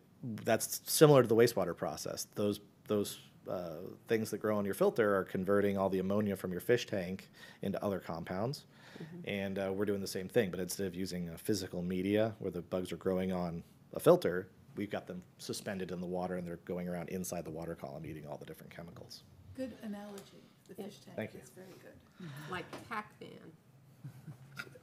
that's similar to the wastewater process. Those those uh, things that grow on your filter are converting all the ammonia from your fish tank into other compounds, Mm-hmm. and uh, we're doing the same thing. But instead of using a physical media where the bugs are growing on a filter, we've got them suspended in the water, and they're going around inside the water column eating all the different chemicals. Good analogy, the fish tank. Thank you. That's very good. Like Pac-Man.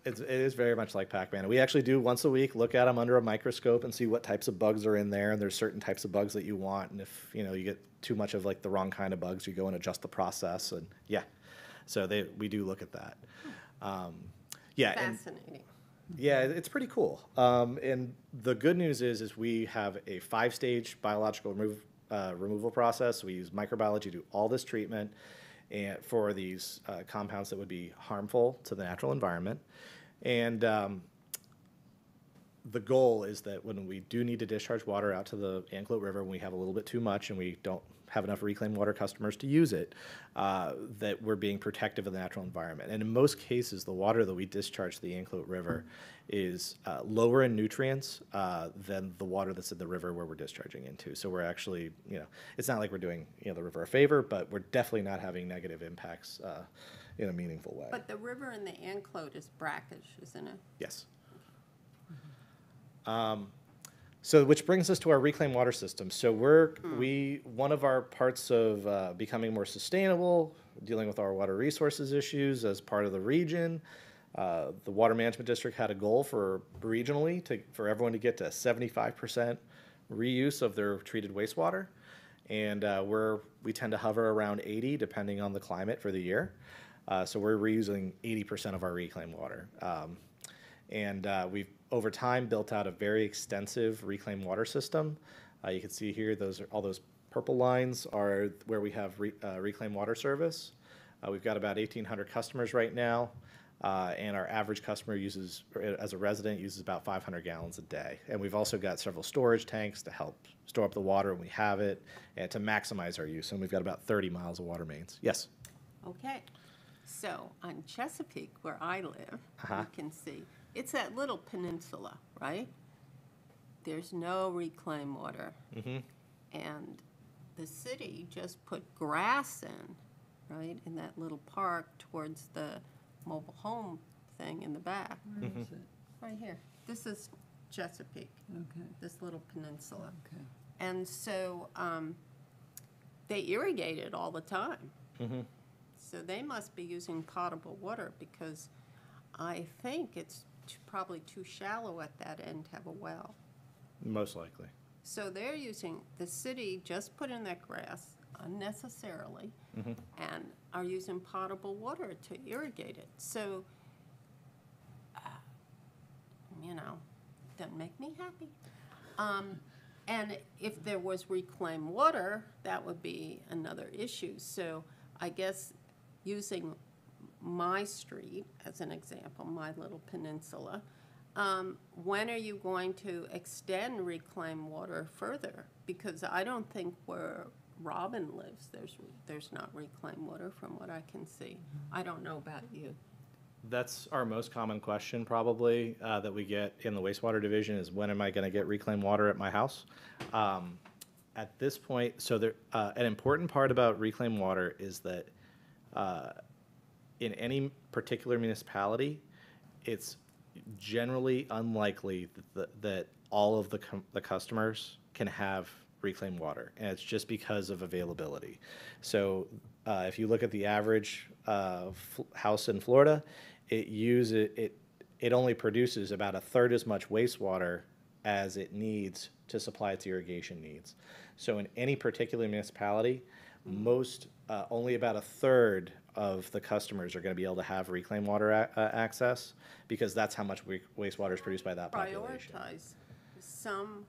It's, it is very much like Pac-Man. We actually do once a week look at them under a microscope and see what types of bugs are in there. And there's certain types of bugs that you want. And if you know you get too much of like the wrong kind of bugs, you go and adjust the process. And yeah, so they we do look at that. Um, yeah, and Fascinating. yeah, it's pretty cool. Um, and the good news is, is we have a five-stage biological remove, uh, removal process. We use microbiology to do all this treatment, and for these uh, compounds that would be harmful to the natural environment. And um, the goal is that when we do need to discharge water out to the Anclote River, when we have a little bit too much and we don't have enough reclaimed water customers to use it, uh, that we're being protective of the natural environment. And in most cases, the water that we discharge to the Anclote River is uh, lower in nutrients uh, than the water that's in the river where we're discharging into. So we're actually, you know, it's not like we're doing, you know, the river a favor, but we're definitely not having negative impacts uh, in a meaningful way. But the river in the Anclote is brackish, isn't it? Yes. Um, So, which brings us to our reclaimed water system. So we're, we, one of our parts of uh, becoming more sustainable, dealing with our water resources issues as part of the region, uh, the Water Management District had a goal for regionally to, for everyone to get to seventy-five percent reuse of their treated wastewater. And uh, we're, we tend to hover around eighty depending on the climate for the year. Uh, So we're reusing eighty percent of our reclaimed water. Um, and uh, we've, over time, built out a very extensive reclaimed water system. Uh, you can see here, those all those purple lines are where we have re, uh, reclaimed water service. Uh, we've got about eighteen hundred customers right now. Uh, and our average customer uses, as a resident, uses about five hundred gallons a day. And we've also got several storage tanks to help store up the water when we have it and to maximize our use. And we've got about thirty miles of water mains. Yes? Okay, so on Chesapeake, where I live, Uh-huh. you can see, it's that little peninsula, right? There's no reclaimed water. And the city just put grass in, right, in that little park towards the mobile home thing in the back, Where is it? right here. This is Chesapeake, Okay, this little peninsula. okay. And so um, they irrigate it all the time. So they must be using potable water because I think it's t- probably too shallow at that end to have a well. Most likely. So they're using, the city just put in that grass unnecessarily and are using potable water to irrigate it. So, uh, you know, doesn't make me happy. Um, and if there was reclaimed water, that would be another issue. So I guess using my street as an example, my little peninsula, um, when are you going to extend reclaimed water further? Because I don't think where Robin lives, there's, there's not reclaimed water from what I can see. I don't know about you. That's our most common question probably uh, that we get in the wastewater division is when am I going to get reclaimed water at my house? Um, At this point, so there, uh, an important part about reclaimed water is that uh, in any particular municipality, it's generally unlikely that, that all of the, the customers can have reclaimed water, and it's just because of availability. So, uh, if you look at the average, uh, house in Florida, it use, it, it only produces about a third as much wastewater as it needs to supply its irrigation needs. So in any particular municipality, most, uh, only about a third of the customers are gonna be able to have reclaimed water a- uh, access, because that's how much wa- wastewater is produced by that population. Prioritize some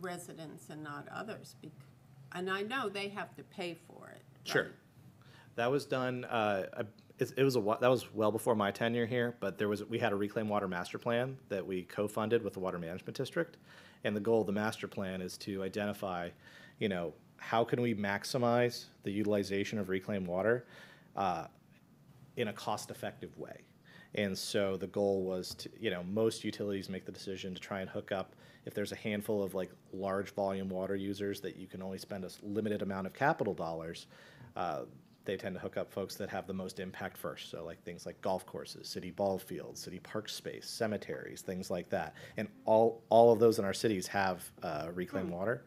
residents and not others. bec- And I know they have to pay for it. Sure. right? That was done, uh, I- it, it was a, whi- that was well before my tenure here, but there was, we had a reclaimed water master plan that we co-funded with the Water Management District. And the goal of the master plan is to identify, you know, how can we maximize the utilization of reclaimed water, uh, in a cost-effective way. And so the goal was to, you know, most utilities make the decision to try and hook up, if there's a handful of like large volume water users that you can only spend a limited amount of capital dollars, uh, they tend to hook up folks that have the most impact first. So like things like golf courses, city ball fields, city park space, cemeteries, things like that. And all, all of those in our cities have uh, reclaimed water.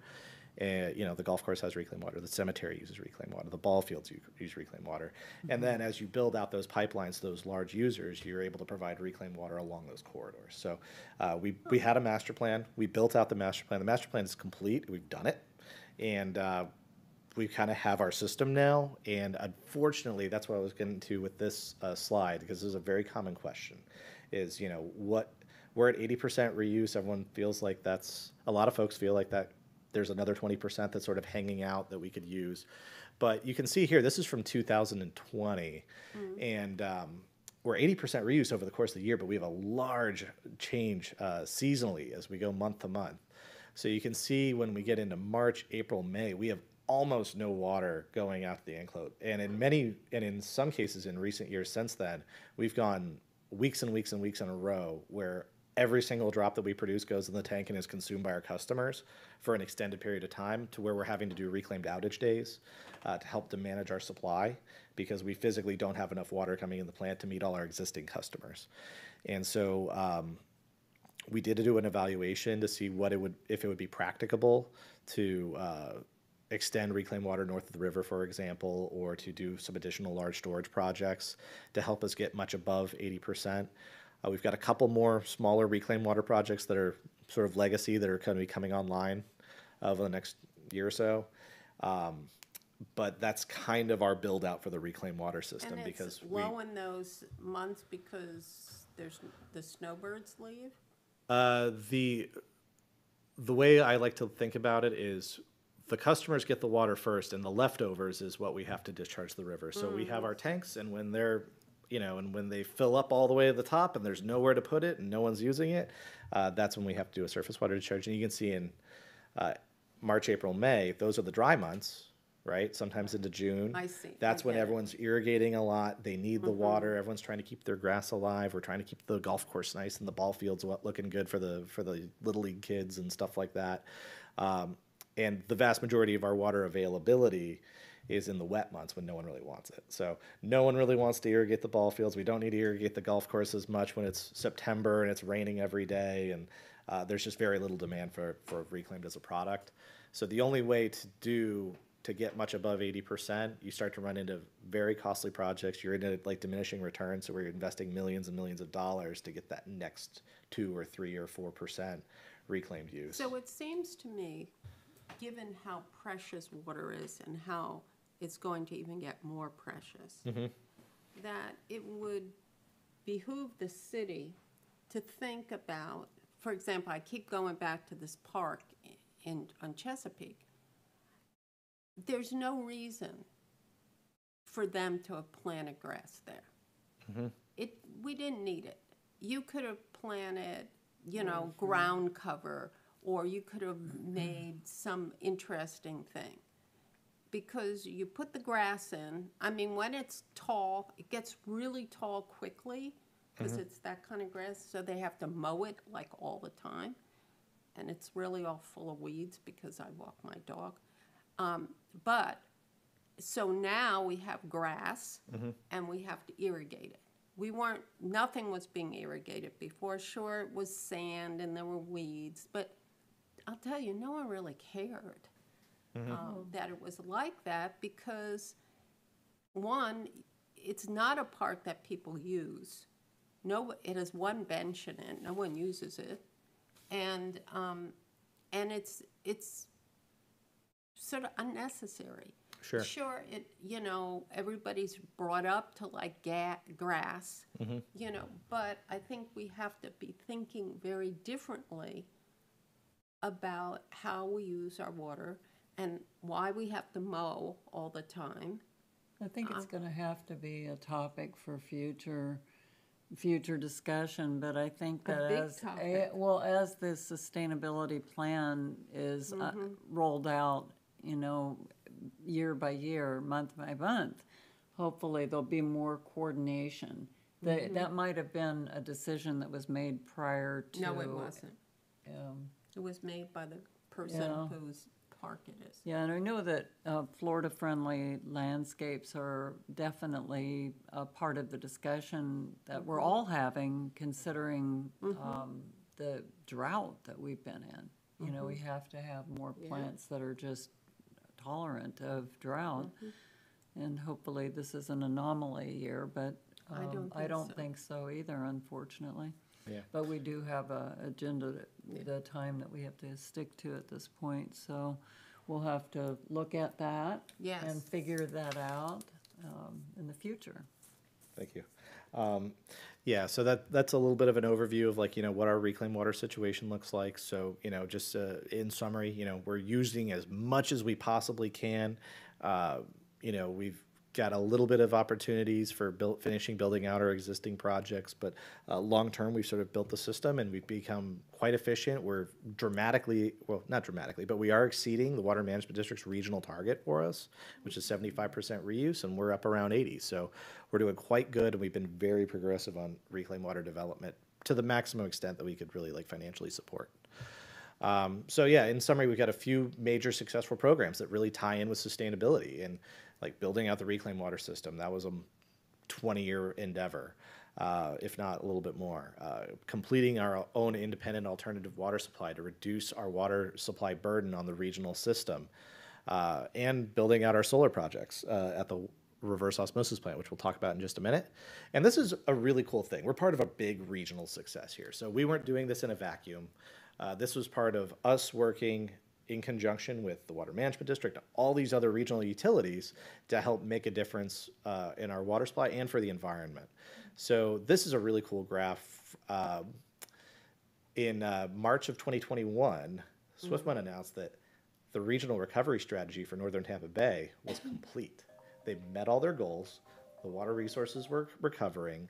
Uh, you know, the golf course has reclaimed water, the cemetery uses reclaimed water, the ball fields use reclaimed water. And then as you build out those pipelines, to those large users, you're able to provide reclaimed water along those corridors. So uh, we, we had a master plan, we built out the master plan. The master plan is complete, we've done it. And uh, we kind of have our system now. And unfortunately, that's what I was getting to with this uh, slide, because this is a very common question, is, you know, what, we're at eighty percent reuse, everyone feels like that's, a lot of folks feel like that there's another 20% that's sort of hanging out that we could use. But you can see here, this is from 2020, and um, we're 80% reuse over the course of the year, but we have a large change uh, seasonally as we go month to month. So you can see when we get into March, April, May, we have almost no water going out to the Anclote. And in many, and in some cases in recent years since then, we've gone weeks and weeks and weeks in a row where every single drop that we produce goes in the tank and is consumed by our customers for an extended period of time to where we're having to do reclaimed outage days uh, to help to manage our supply because we physically don't have enough water coming in the plant to meet all our existing customers. And so um, we did do an evaluation to see what it would, if it would be practicable to uh, extend reclaimed water north of the river, for example, or to do some additional large storage projects to help us get much above 80%. Uh, we've got a couple more smaller reclaimed water projects that are sort of legacy that are going to be coming online over the next year or so. Um, but that's kind of our build out for the reclaimed water system And because it's we. low in those months because there's, the snowbirds leave? Uh, the the way I like to think about it is the customers get the water first, and the leftovers is what we have to discharge the river. So we have our tanks, and when they're you know, and when they fill up all the way to the top, and there's nowhere to put it, and no one's using it, uh, that's when we have to do a surface water discharge. And you can see in uh, March, April, May, those are the dry months, right? Sometimes into June. I see. I That's when get it. everyone's irrigating a lot. They need the water. Everyone's trying to keep their grass alive. We're trying to keep the golf course nice and the ball fields looking good for the for the little league kids and stuff like that. Um, and the vast majority of our water availability is in the wet months when no one really wants it. So no one really wants to irrigate the ball fields. We don't need to irrigate the golf course as much when it's September and it's raining every day, and uh, there's just very little demand for for reclaimed as a product. So the only way to do to get much above 80%, you start to run into very costly projects. You're into like diminishing returns, so we're investing millions and millions of dollars to get that next two or three or four percent reclaimed use. So it seems to me, given how precious water is and how it's going to even get more precious, mm-hmm. that it would behoove the city to think about, for example, I keep going back to this park in, on Chesapeake. There's no reason for them to have planted grass there. Mm-hmm. It, we didn't need it. You could have planted, you know, mm-hmm. ground cover, or you could have mm-hmm. made some interesting thing. Because you put the grass in, I mean, when it's tall, it gets really tall quickly, because mm-hmm. it's that kind of grass, so they have to mow it like all the time. And it's really all full of weeds because I walk my dog. Um, but so now we have grass mm-hmm. and we have to irrigate it. We weren't, nothing was being irrigated before. Sure, it was sand and there were weeds, but I'll tell you, no one really cared um, that it was like that because, one, it's not a park that people use. No, it has one bench in it. No one uses it, and um, and it's it's sort of unnecessary. Sure. Sure, it, you know, everybody's brought up to like ga- grass, you know, but I think we have to be thinking very differently about how we use our water and why we have to mow all the time. I think it's going to have to be a topic for future, future discussion, but I think that as, a- well, as the sustainability plan is uh, Mm-hmm. rolled out, you know, year by year, month by month, hopefully there'll be more coordination. Mm-hmm. That, that might have been a decision that was made prior to. No, it wasn't. um, It was made by the person Yeah. whose park it is. Yeah, and I know that uh, Florida-friendly landscapes are definitely a part of the discussion that we're all having, considering um, the drought that we've been in. You know, we have to have more plants that are just tolerant of drought. And hopefully, this is an anomaly year, but I um, don't I don't so. think so either, unfortunately. Yeah. But we do have a agenda, that- the time that we have to stick to at this point, so we'll have to look at that. Yes. And figure that out um, in the future. Thank you. Um, yeah, so that that's a little bit of an overview of like you know what our reclaimed water situation looks like. So you know, just uh, in summary, you know, we're using as much as we possibly can. Uh, you know, we've got a little bit of opportunities for finishing building out our existing projects, but uh, long term, we've sort of built the system and we've become quite efficient. We're dramatically, well, not dramatically, but we are exceeding the Water Management District's regional target for us, which is 75% reuse, and we're up around 80. So we're doing quite good, and we've been very progressive on reclaimed water development to the maximum extent that we could really like financially support. Um, so yeah, in summary, we've got a few major successful programs that really tie in with sustainability and like building out the reclaimed water system. That was a 20 year endeavor, uh, if not a little bit more. Uh, completing our own independent alternative water supply to reduce our water supply burden on the regional system, uh, and building out our solar projects uh, at the reverse osmosis plant, which we'll talk about in just a minute. And this is a really cool thing. We're part of a big regional success here. So we weren't doing this in a vacuum. Uh, this was part of us working in conjunction with the Water Management District, all these other regional utilities to help make a difference uh, in our water supply and for the environment. So this is a really cool graph. Um, in uh, March of 2021, Swiftmud announced that the regional recovery strategy for Northern Tampa Bay was complete. They met all their goals. The water resources were recovering,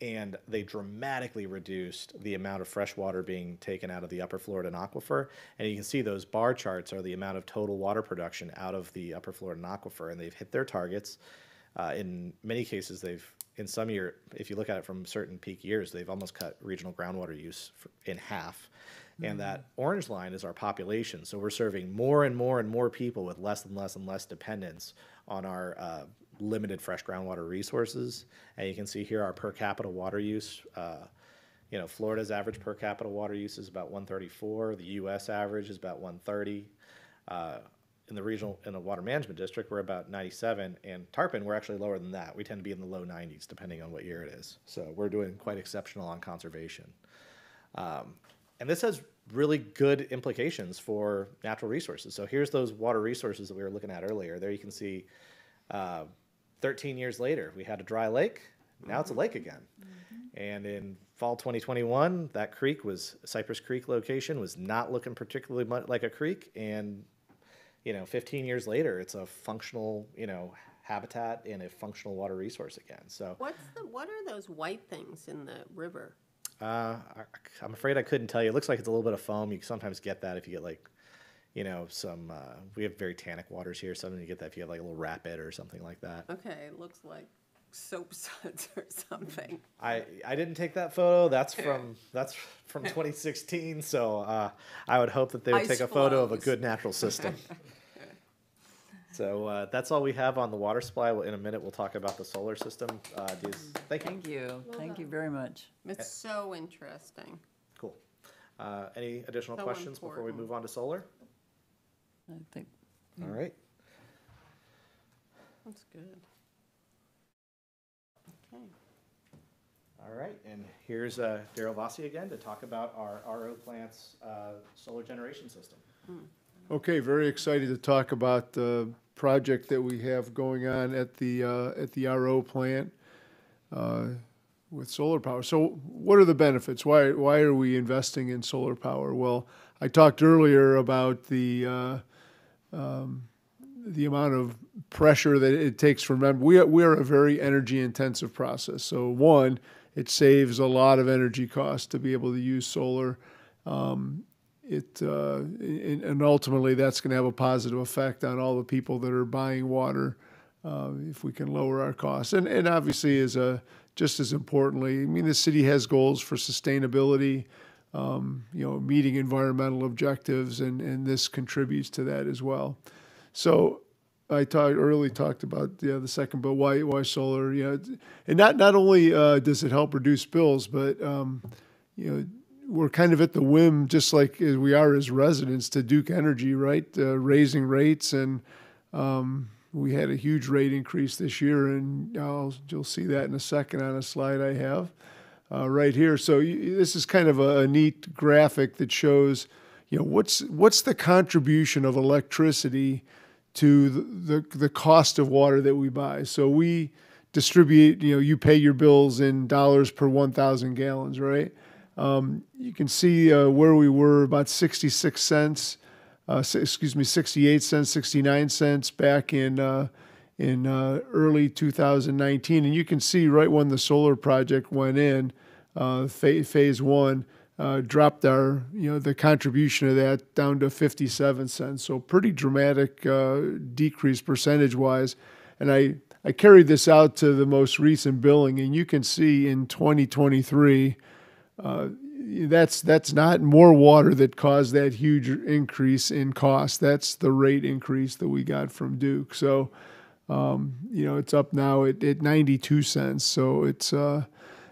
and they dramatically reduced the amount of fresh water being taken out of the upper Floridan aquifer. And you can see those bar charts are the amount of total water production out of the upper Floridan aquifer, and they've hit their targets. Uh, in many cases, they've in some year, if you look at it from certain peak years, they've almost cut regional groundwater use in half. And that orange line is our population. So we're serving more and more and more people with less and less and less dependence on our uh, limited fresh groundwater resources. And you can see here our per capita water use. Uh, you know, Florida's average per capita water use is about 134. The U.S. average is about 130. Uh, in the regional, in the water management district, we're about 97. And Tarpon, we're actually lower than that. We tend to be in the low 90s, depending on what year it is. So we're doing quite exceptional on conservation. Um, and this has really good implications for natural resources. So here's those water resources that we were looking at earlier. There you can see uh, 13 years later, we had a dry lake. Now it's a lake again. And in fall 2021, that creek was Cypress Creek location was not looking particularly much like a creek. And you know, 15 years later, it's a functional, you know, habitat and a functional water resource again. So What's the, what are those white things in the river? uh, I, I'm afraid I couldn't tell you. It looks like it's a little bit of foam. You sometimes get that if you get like, you know, some. Uh, we have very tannic waters here. Sometimes you get that if you have like a little rapid or something like that. Okay, it looks like soap suds or something. I I didn't take that photo. That's from that's from 2016. So uh, I would hope that they would Ice take a photo of a good natural system. so uh, that's all we have on the water supply. Well, In a minute, we'll talk about the solar system. Uh, do you- thank you. Thank you, thank you very much. It's so interesting. Cool. Uh, any additional So questions before we move on to solar? I think, All right. That's good. Okay. All right, and here's uh, Daryl Vossi again to talk about our RO plant's uh, solar generation system. Okay, very excited to talk about the project that we have going on at the, uh, at the RO plant uh, with solar power. So what are the benefits? Why, why are we investing in solar power? Well, I talked earlier about the, uh, um, the amount of pressure that it takes from, mem- we are, we are a very energy intensive process. So one, it saves a lot of energy costs to be able to use solar. It uh, and, ultimately that's going to have a positive effect on all the people that are buying water uh, if we can lower our costs. And and obviously is a just as importantly I mean the city has goals for sustainability um, you know meeting environmental objectives and and this contributes to that as well so I talked early talked about yeah the second but why why solar you know and not not only uh, does it help reduce bills but um, you know we're kind of at the whim, just like we are as residents, to Duke Energy, right? Uh, raising rates, and um, we had a huge rate increase this year, and I'll, you'll see that in a second on a slide I have uh, right here. So you, this is kind of a, a neat graphic that shows, you know, what's what's the contribution of electricity to the, the the cost of water that we buy. So we distribute, you know, you pay your bills in dollars per 1,000 gallons, right? Um, you can see uh, where we were about 66 cents, uh, excuse me, 68 cents, 69 cents back in uh, in uh, early 2019, and you can see right when the solar project went in, uh, fa- phase one uh, dropped our you know the contribution of that down to 57 cents. So pretty dramatic uh, decrease percentage wise, and I. I carried this out to the most recent billing, and you can see in 2023 that's that's not more water that caused that huge increase in cost. That's the rate increase that we got from Duke. So, um, you know, it's up now at, at 92 cents. So it's uh,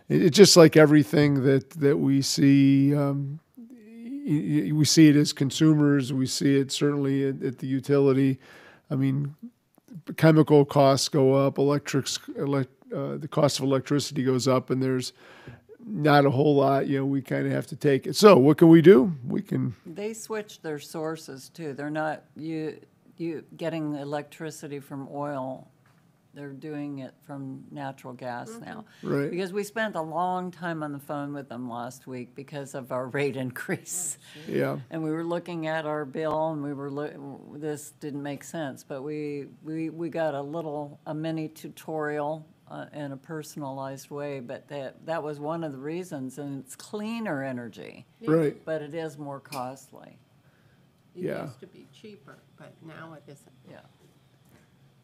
it, it's just like everything that that we see. Um, we see it as consumers. We see it certainly at, at the utility. I mean, chemical costs go up. Electrics, elect, uh, the cost of electricity goes up, and there's not a whole lot. You know, we kind of have to take it. So, what can we do? We can They switched their sources too. They're not, you, you, getting electricity from oil. They're doing it from natural gas now. Right. Because we spent a long time on the phone with them last week because of our rate increase. Yeah. And we were looking at our bill and we were, loo- this didn't make sense, but we, we, we got a little, a mini tutorial uh, in a personalized way, but that, that was one of the reasons, and it's cleaner energy, Right. but it is more costly, It Yeah. used to be cheaper, but now it isn't. yeah.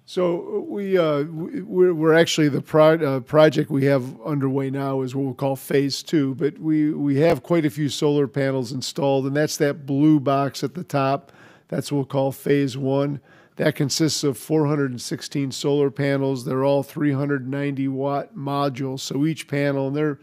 So we uh, we- we're, we're actually the pro- uh, project we have underway now is what we'll call phase two. But we we have quite a few solar panels installed, and that's that blue box at the top. That's what we'll call phase one. That consists of 416 solar panels. They're all 390 watt modules. So each panel, and they're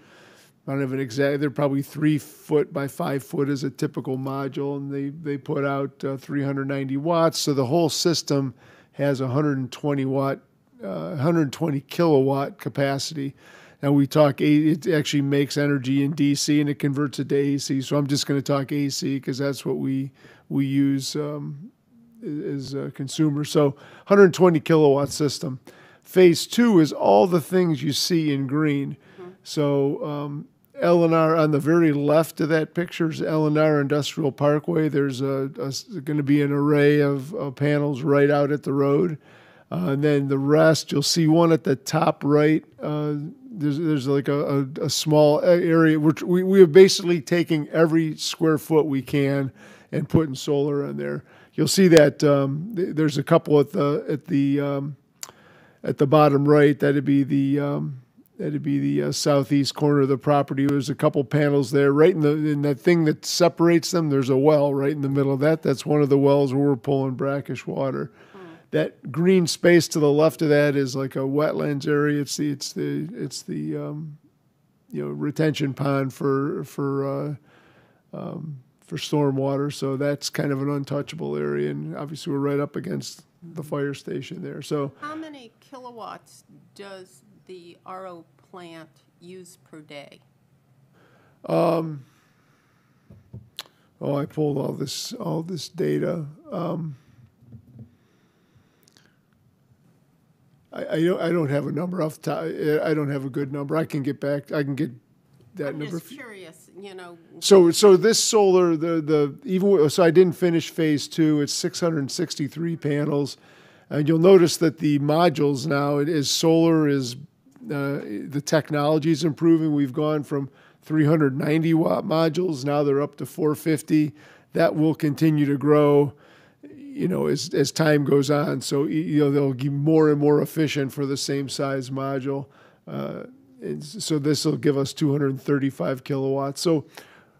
I don't have an exact. They're probably three foot by five foot as a typical module, and they they put out uh, 390 watts. So the whole system has 120 watt, uh, 120 kilowatt capacity. Now we talk. It actually makes energy in DC and it converts it to AC. So I'm just going to talk AC because that's what we we use um, as a consumer. So 120 kilowatt system. Phase two is all the things you see in green. So um, L&R on the very left of that picture is L&R Industrial Parkway. There's a, going to be an array of, of panels right out at the road. Uh, and then the rest, you'll see one at the top right. Uh, there's, there's like a, a, a small area. We're, we, we are basically taking every square foot we can and putting solar on there. You'll see that um, th- there's a couple at the at the um, at the bottom right. That'd be the um, that'd be the uh, southeast corner of the property. There's a couple panels there, right in the in that thing that separates them. There's a well right in the middle of that. That's one of the wells where we're pulling brackish water. That green space to the left of that is like a wetlands area. It's the it's the it's the um, you know retention pond for for uh, um, for stormwater. So that's kind of an untouchable area, and obviously we're right up against the fire station there. So How many kilowatts does the RO plant use per day? Oh, I pulled all this all this data. Um, I, I don't I don't have a number off the top. I don't have a good number. I can get back. I can get that number. I'm number. just curious, you know, So so this solar the the even so I didn't finish phase two. It's 663 panels, and you'll notice that the modules now it is solar is uh, the technology is improving. We've gone from 390 watt modules now they're up to 450. That will continue to grow. You know, as as time goes on, so you know they'll be more and more efficient for the same size module. Uh, and so this will give us 235 kilowatts. So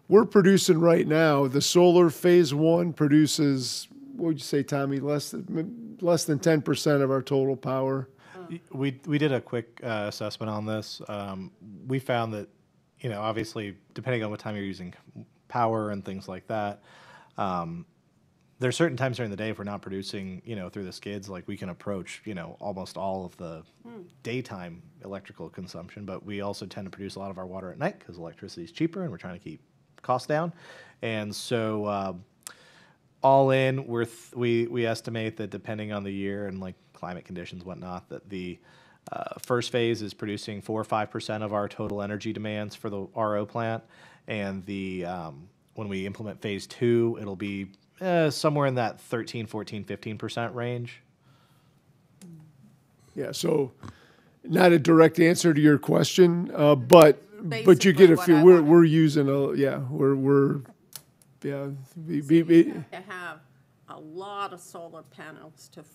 we're producing right now. The solar phase one produces what would you say, Tommy? Less than less than 10 percent of our total power. We we did a quick uh, assessment on this. Um, we found that you know obviously depending on what time you're using power and things like that, um, there are certain times during the day if we're not producing you know through the skids like we can approach you know almost all of the daytime electrical consumption, but we also tend to produce a lot of our water at night because electricity is cheaper and we're trying to keep costs down, and so. Uh, all in, we're th- we we estimate that depending on the year and like climate conditions, whatnot, that the Uh, first phase is producing four or five percent of our total energy demands for the RO plant, and the um, when we implement phase two, it'll be uh, somewhere in that 13, 14, 15 percent range. Yeah, so not a direct answer to your question, uh, but, but you get a what feel, we're, we're using a, yeah, we're, we're, yeah, be, be, be- To have a lot of solar panels to, f-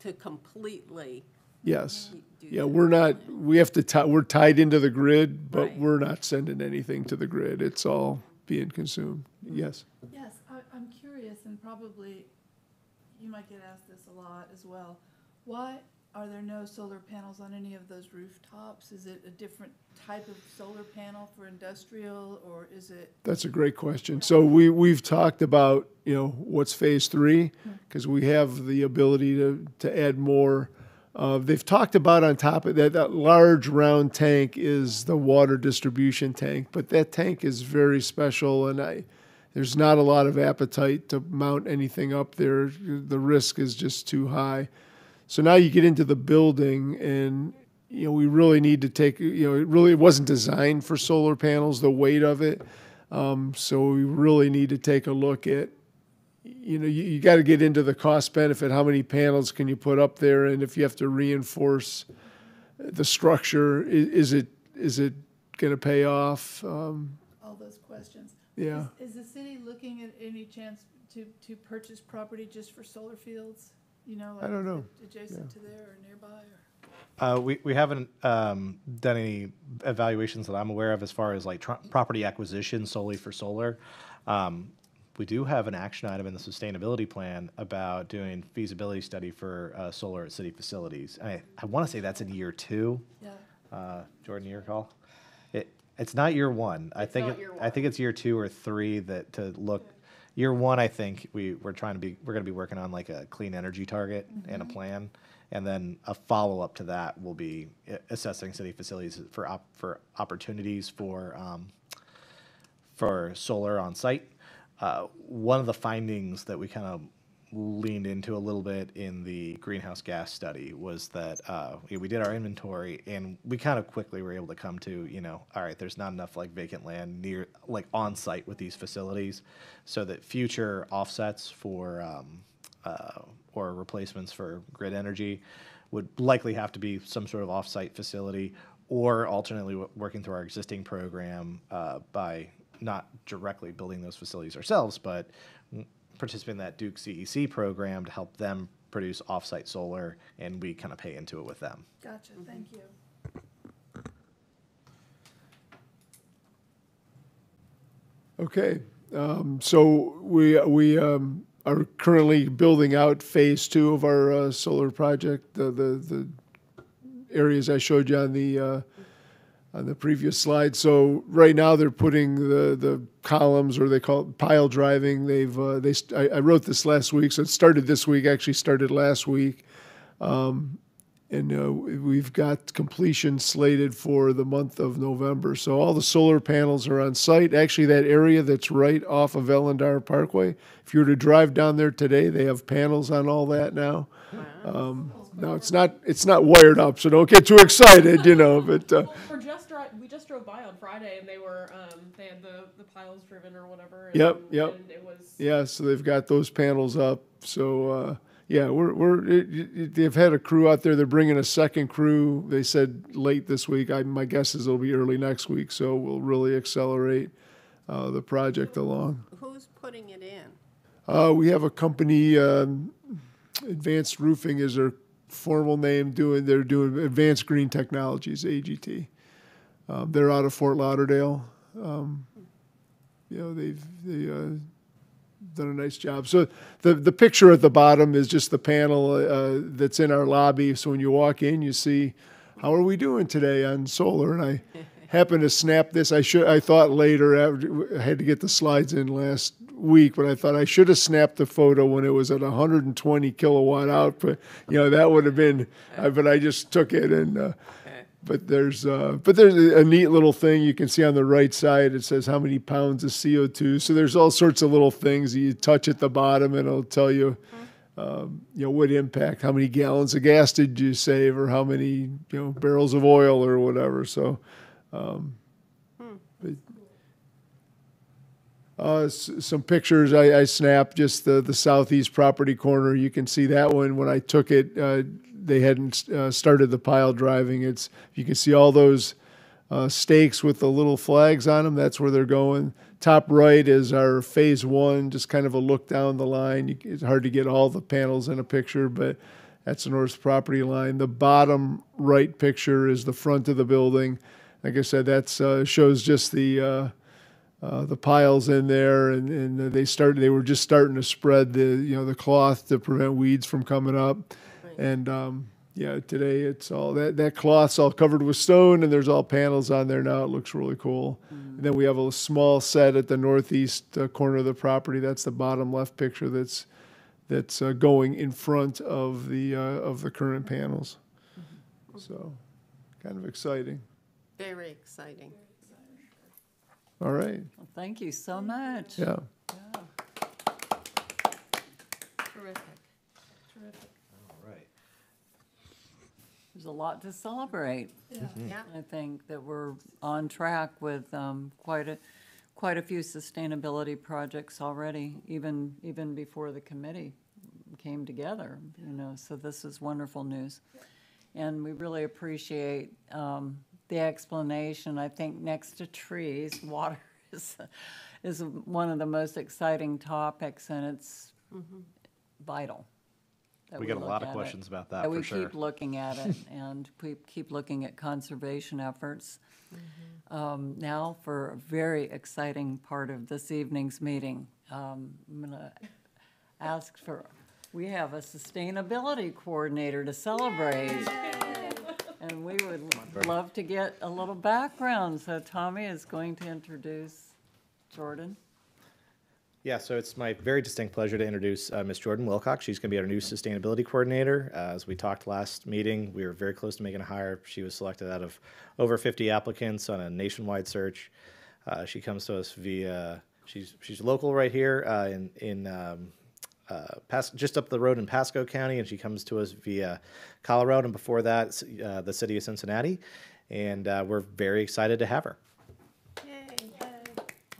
to completely, yes. do Yeah, that. we're not, we have to tie, we're tied into the grid, but Right. we're not sending anything to the grid. It's all being consumed. Mm-hmm. Yes. Yes, I, I'm curious, and probably you might get asked this a lot as well. Why are there no solar panels on any of those rooftops? Is it a different type of solar panel for industrial, or is it? That's a great question. So we, we've talked about, you know, what's phase three, because we have the ability to, to add more. Uh, they've talked about on top of that, that large round tank is the water distribution tank, but that tank is very special and I, there's not a lot of appetite to mount anything up there. The risk is just too high. So now you get into the building and, you know, we really need to take, you know, it really wasn't designed for solar panels, the weight of it. Um, so we really need to take a look at, you know, you, you got to get into the cost benefit. How many panels can you put up there? And if you have to reinforce the structure, is, is it, is it going to pay off? Um, all those questions. yeah. Is, is the city looking at any chance to, to purchase property just for solar fields? You know, I don't know. adjacent to there or nearby or? Uh, we, we haven't um, done any evaluations that I'm aware of as far as like tr- property acquisition solely for solar. Um, we do have an action item in the sustainability plan about doing feasibility study for uh, solar at city facilities. I, I want to say that's in year two. Yeah. Uh, Jordan, your call. It it's not year one. I think not it, year I one. think it's year two or three that to look. Year one, I think we we're trying to be we're going to be working on like a clean energy target and a plan, and then a follow up to that will be uh, assessing city facilities for op, for opportunities for um, for solar on site. Uh, one of the findings that we kind of leaned into a little bit in the greenhouse gas study was that uh, we did our inventory and we kind of quickly were able to come to you know all right there's not enough like vacant land near like on site with these facilities so that future offsets for um, uh, or replacements for grid energy would likely have to be some sort of off-site facility or alternately working through our existing program uh, by not directly building those facilities ourselves, but participating in that Duke CEC program to help them produce off-site solar, and we kind of pay into it with them. Gotcha, thank you. Okay, um, so we, we, um, are currently building out phase two of our, uh, solar project, the, the, the areas I showed you on the, uh, on the previous slide. So right now they're putting the, the columns, or they call it pile driving. They've, uh, they, st- I, I wrote this last week, so it started this week, actually started last week. And uh, we've got completion slated for the month of November. So all the solar panels are on site. Actually, that area that's right off of L&R Parkway, if you were to drive down there today, they have panels on all that now. Um, now it's not it's not wired up, so don't get too excited, you know. But uh, Well, we're just we just drove by on Friday and they were um they had the the piles driven or whatever. Yep, and- yep. And it was yeah, so they've got those panels up. So uh, yeah, we're we're it, it, they've had a crew out there. They're bringing a second crew. They said late this week. I, my guess is it'll be early next week. So we'll really accelerate uh, the project along. who's putting it in? Uh, we have a company, um, Advanced Roofing is their formal name. Doing they're doing Advanced Green Technologies (AGT). Um, they're out of Fort Lauderdale. Um, you know they've they uh, done a nice job. So the the picture at the bottom is just the panel uh, that's in our lobby. So when you walk in, you see how are we doing today on solar, and I. happened to snap this. I should. I thought later. After, I had to get the slides in last week, but I thought I should have snapped the photo when it was at 120 kilowatt output. You know that would have been. But I just took it and. Uh, but there's uh, but there's a neat little thing you can see on the right side. It says how many pounds of CO2. So there's all sorts of little things you touch at the bottom, and it'll tell you um, you know, what impact, how many gallons of gas did you save, or how many, you know, barrels of oil or whatever. So, um, but, uh, s- some pictures I, I snapped just the, the southeast property corner. You can see that one when I took it. Uh, they hadn't uh, started the pile driving. It's you can see all those uh, stakes with the little flags on them. That's where they're going. Top right is our phase one, just kind of a look down the line. You, it's hard to get all the panels in a picture, but that's the north property line. The bottom right picture is the front of the building. Like I said, that's uh, shows just the uh, uh, the piles in there, and, and they started. They were just starting to spread the you know the cloth to prevent weeds from coming up. And um, yeah, today it's all that that cloth's all covered with stone, and there's all panels on there now. It looks really cool. And then we have a small set at the northeast uh, corner of the property. That's the bottom left picture. That's that's uh, going in front of the uh, of the current panels. So, kind of exciting. Very exciting. All right. Well, Thank you so much. Yeah. yeah. Terrific. Right. There's a lot to celebrate. Yeah. I think that we're on track with um, quite a, quite a few sustainability projects already, even, even before the committee came together, you know, so this is wonderful news. And we really appreciate um, the explanation. I think next to trees, water is, is one of the most exciting topics, and it's vital. that We get a look lot of at it. questions about that, That for we sure. keep looking at it, and we keep looking at conservation efforts. Um, Now for a very exciting part of this evening's meeting. Um, I'm going to ask for, we have a sustainability coordinator to celebrate. And we would love to get a little background, so Tommy is going to introduce Jordan. Yeah, so it's my very distinct pleasure to introduce uh, Ms. Jordan Wilcox. She's going to be our new sustainability coordinator. Uh, as we talked last meeting, we were very close to making a hire. She was selected out of over 50 applicants on a nationwide search. Uh, she comes to us via she's she's local right here uh, in in um, uh, Pas- just up the road in Pasco County, and she comes to us via Colorado, and before that, uh, the city of Cincinnati. And uh, we're very excited to have her. Yay, yay.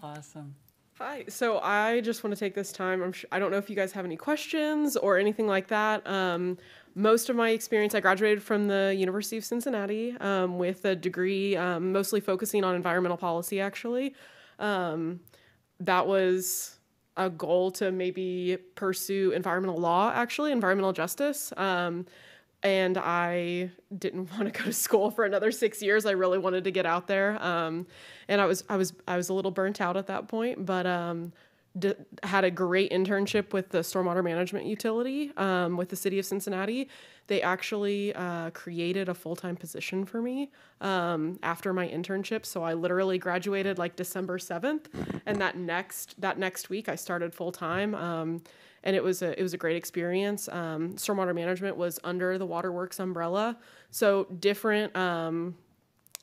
Awesome. Hi. So I just want to take this time. I'm sh- I don't know if you guys have any questions or anything like that. Um, most of my experience, I graduated from the University of Cincinnati um, with a degree um, mostly focusing on environmental policy, actually. Um, that was a goal to maybe pursue environmental law, actually, environmental justice. Um, and I didn't want to go to school for another six years. I really wanted to get out there, um, and I was I was I was a little burnt out at that point, but um, d- had a great internship with the stormwater management utility um, with the city of Cincinnati. They actually uh, created a full time position for me um, after my internship. So I literally graduated like December seventh, and that next that next week I started full time. Um, and it was a it was a great experience. Um, stormwater management was under the Waterworks umbrella, so different um,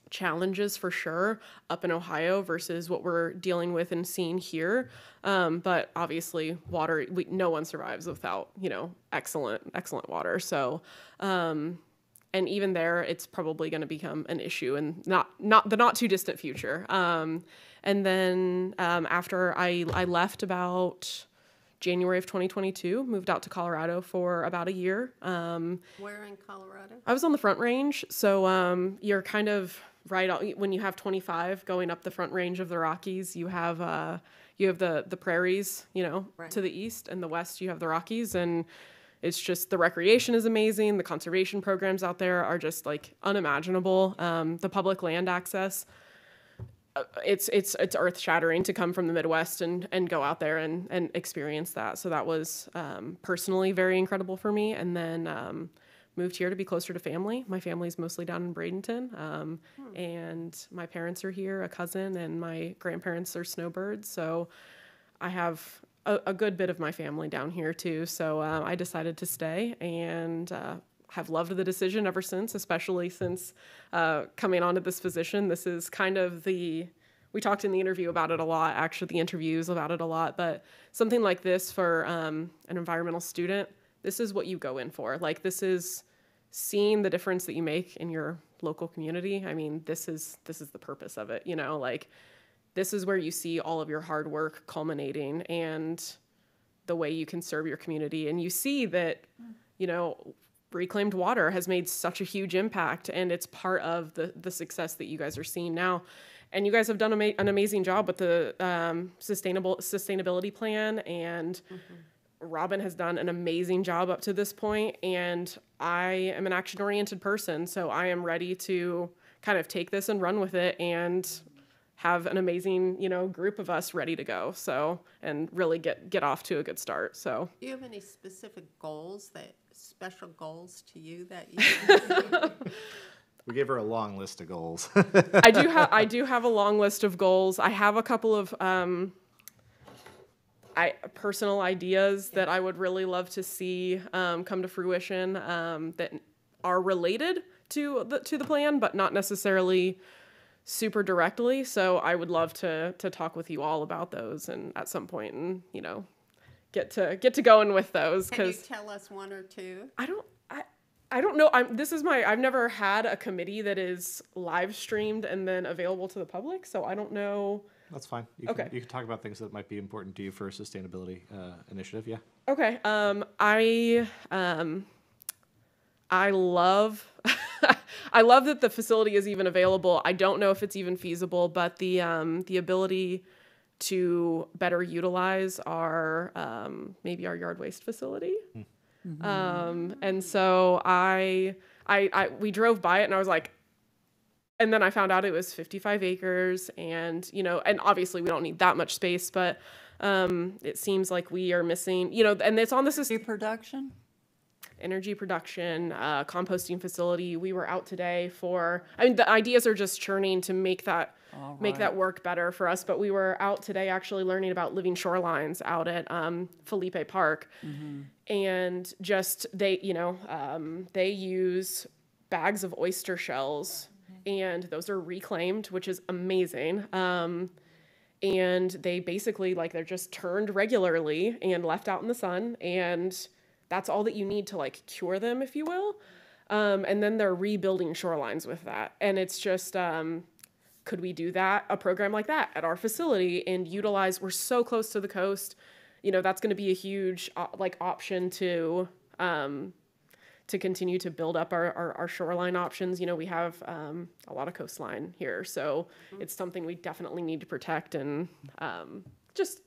challenges for sure up in Ohio versus what we're dealing with and seeing here. Um, but obviously, water we, no one survives without you know excellent excellent water. So. Um, and even there, it's probably going to become an issue in not not the not too distant future. Um, and then um, after I I left about January of 2022, moved out to Colorado for about a year. Um, Where in Colorado? I was on the Front Range, so um, you're kind of right out, when you have 25 going up the Front Range of the Rockies. You have uh, you have the the prairies, you know, Right. to the east, and the west you have the Rockies, and it's just the recreation is amazing. The conservation programs out there are just like unimaginable. Um, the public land access uh, it's it's it's earth shattering to come from the Midwest and and go out there and and experience that. So that was um, personally very incredible for me. And then um, moved here to be closer to family. My family's mostly down in Bradenton, um, and my parents are here, a cousin, and my grandparents are snowbirds. So I have a, a good bit of my family down here too. So uh, I decided to stay and uh, have loved the decision ever since, especially since uh, coming onto this position. This is kind of the we talked in the interview about it a lot, actually, the interviews about it a lot, but something like this for um, an environmental student, this is what you go in for. Like this is seeing the difference that you make in your local community. I mean, this is this is the purpose of it, you know, like this is where you see all of your hard work culminating and the way you can serve your community and you see that you know reclaimed water has made such a huge impact and it's part of the the success that you guys are seeing now and you guys have done ama- an amazing job with the um, sustainable sustainability plan and Robin has done an amazing job up to this point, and I am an action oriented person, so I am ready to kind of take this and run with it and have an amazing, you know, group of us ready to go. So, and really get get off to a good start. So, Do you have any specific goals that, special goals to you that you? We gave her a long list of goals. I do have I do have a long list of goals. I have a couple of um, I personal ideas that I would really love to see um, come to fruition um, that are related to the to the plan, but not necessarily super directly. So I would love to to talk with you all about those and at some point and you know get to get to going with those Can you because tell us one or two? I don't I I don't know. I'm this is my I've never had a committee that is live streamed and then available to the public, so I don't know. That's fine. You Okay. Can, you can talk about things that might be important to you for a sustainability uh, initiative. Yeah. Okay. Um I um I love I love that the facility is even available. I don't know if it's even feasible, but the um the ability to better utilize our um maybe our yard waste facility. Um, and so I, I, I, we drove by it and I was like, and then I found out it was 55 acres and, you know, and obviously we don't need that much space, but, um, it seems like we are missing, you know, and it's on the system production energy production, uh, composting facility. We were out today for. I mean, the ideas are just churning to make that make that work better for us. But we were out today actually learning about living shorelines out at um, Philippe Park, and just they, you know, um, they use bags of oyster shells, and those are reclaimed, which is amazing. Um, and they basically like they're just turned regularly and left out in the sun and that's all that you need to like cure them if you will um, and then they're rebuilding shorelines with that and it's just um, could we do that a program like that at our facility and utilize we're so close to the coast you know that's going to be a huge uh, like option to um, to continue to build up our, our, our shoreline options. You know, we have um, a lot of coastline here, so it's something we definitely need to protect and um, just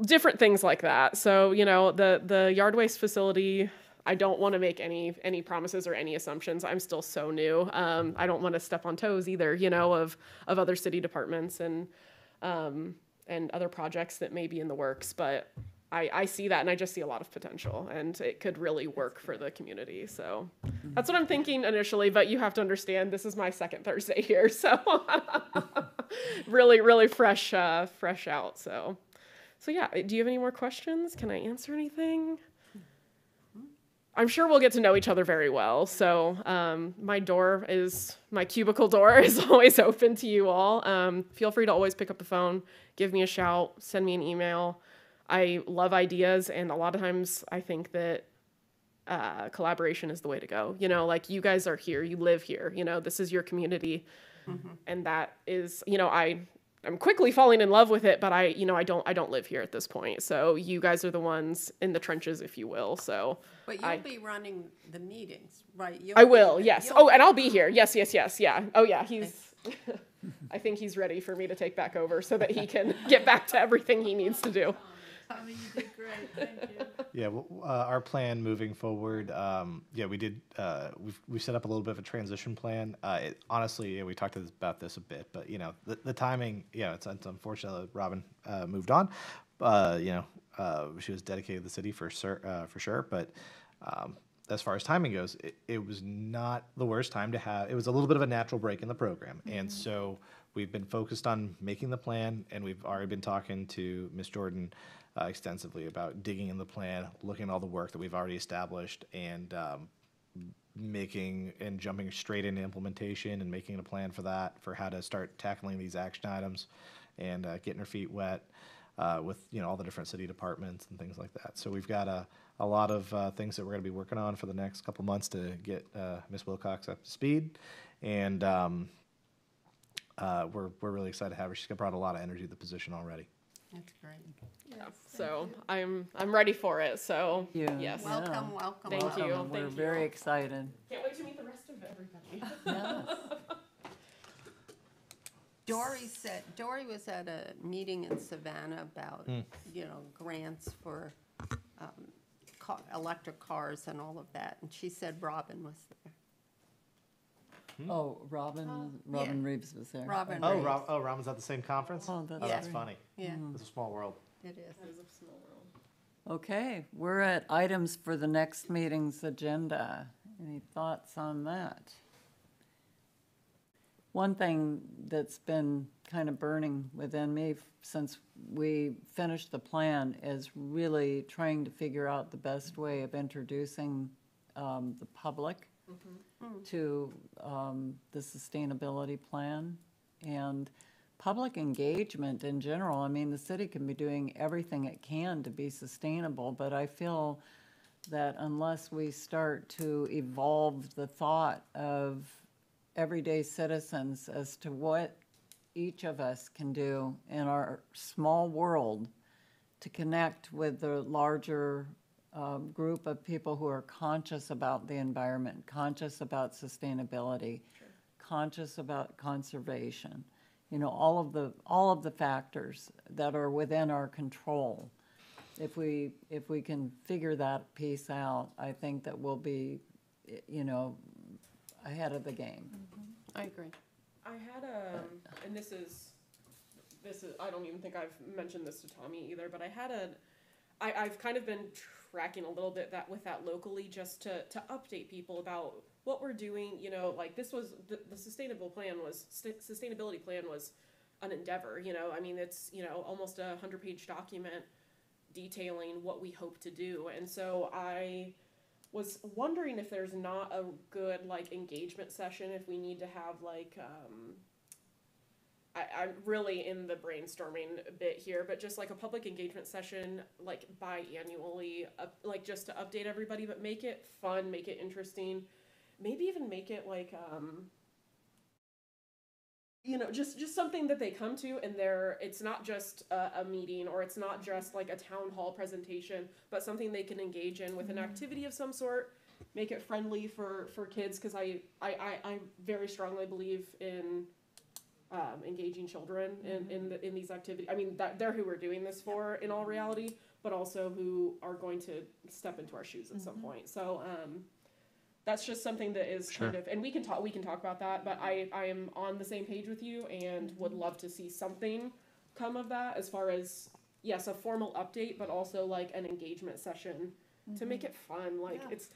different things like that. So, you know, the the yard waste facility. I don't want to make any any promises or any assumptions. I'm still so new. Um, I don't want to step on toes either. You know, of of other city departments and um, and other projects that may be in the works, but I, I see that and I just see a lot of potential and it could really work for the community. So that's what I'm thinking initially, but you have to understand this is my second Thursday here. So really, really fresh, uh, fresh out. So, so yeah, do you have any more questions? Can I answer anything? I'm sure we'll get to know each other very well. So um, my door is my cubicle door is always open to you all. Um, feel free to always pick up the phone, give me a shout, send me an email. I love ideas, and a lot of times I think that uh, collaboration is the way to go. You know, like you guys are here, you live here. You know, this is your community, and that is, you know, I I'm quickly falling in love with it, but I, you know, I don't I don't live here at this point. So you guys are the ones in the trenches, if you will. So But you'll I- be running the meetings, right? You'll I will, the- yes. Oh, and I'll be here. Yes, yes, yes. Yeah. Oh, yeah. He's. I think he's ready for me to take back over so that he can get back to everything he needs to do. Tommy, you did great, thank you. Yeah, well, uh, our plan moving forward, um, yeah, we did, uh, we've, we set up a little bit of a transition plan. Uh, it, honestly, yeah, we talked this- about this a bit, but you know, the, the timing, yeah, it's, it's unfortunate that Robin, uh, moved on. Uh, you know, uh, she was dedicated to the city for uh, for sure, but, um, as far as timing goes, it, it was not the worst time to have, it was a little bit of a natural break in the program. And so we've been focused on making the plan and we've already been talking to Ms. Jordan uh, extensively about digging in the plan, looking at all the work that we've already established and um, making and jumping straight into implementation and making a plan for that, for how to start tackling these action items and uh, getting our feet wet uh, with, you know, all the different city departments and things like that. So we've got a, a lot of uh, things that we're going to be working on for the next couple months to get uh, Miss Wilcox up to speed, and um, uh, we're we're really excited to have her. She's brought a lot of energy to the position already. That's great. So I'm I'm ready for it. So you. yes, Yeah. Welcome, welcome, Thank welcome. you. Welcome, We're thank very you. excited. can't wait to meet the rest of everybody. Yes. Dory said, Dory was at a meeting in Savannah about, you know, grants for um, ca- electric cars and all of that, and she said Robin was there. Mm-hmm. Oh, Robin, uh, Robin Reeves was there. Robin Oh, Reeves. Rob, oh, Robin's at the same conference. Oh, that's Oh, that's great. funny. Yeah, mm-hmm. It's a small world. it is. That is a small world. Okay, we're at items for the next meeting's agenda. Any thoughts on that? One thing that's been kind of burning within me f- since we finished the plan is really trying to figure out the best way of introducing um, the public to um, the sustainability plan and public engagement in general. I mean, the city can be doing everything it can to be sustainable, but I feel that unless we start to evolve the thought of everyday citizens as to what each of us can do in our small world to connect with the larger um, group of people who are conscious about the environment, conscious about sustainability, conscious about conservation. You know, all of the, all of the factors that are within our control. If we, if we can figure that piece out, I think that we'll be, you know, ahead of the game. I agree. I had a, and this is, this is, I don't even think I've mentioned this to Tommy either, but I had a, I, I've kind of been tracking a little bit that with that locally just to, to update people about what we're doing, you know, like this was, the, the sustainable plan was, st- sustainability plan was an endeavor, you know, I mean, it's, you know, almost a hundred page document detailing what we hope to do. And so I was wondering if there's not a good like engagement session if we need to have like um I, I'm really in the brainstorming bit here, but just like a public engagement session, like biannually, uh, like just to update everybody, but make it fun, make it interesting, maybe even make it like um, you know, just just something that they come to, and they're it's not just a, a meeting or it's not just like a town hall presentation, but something they can engage in with an activity of some sort. Make it friendly for for kids because I, I I I very strongly believe in um, engaging children in in, the, in these activities. I mean, that they're who we're doing this for in all reality, but also who are going to step into our shoes at some point. So um, that's just something that is kind of, and we can talk we can talk about that. But I I am on the same page with you and would love to see something come of that as far as yes, a formal update, but also like an engagement session to make it fun. Like Yeah. it's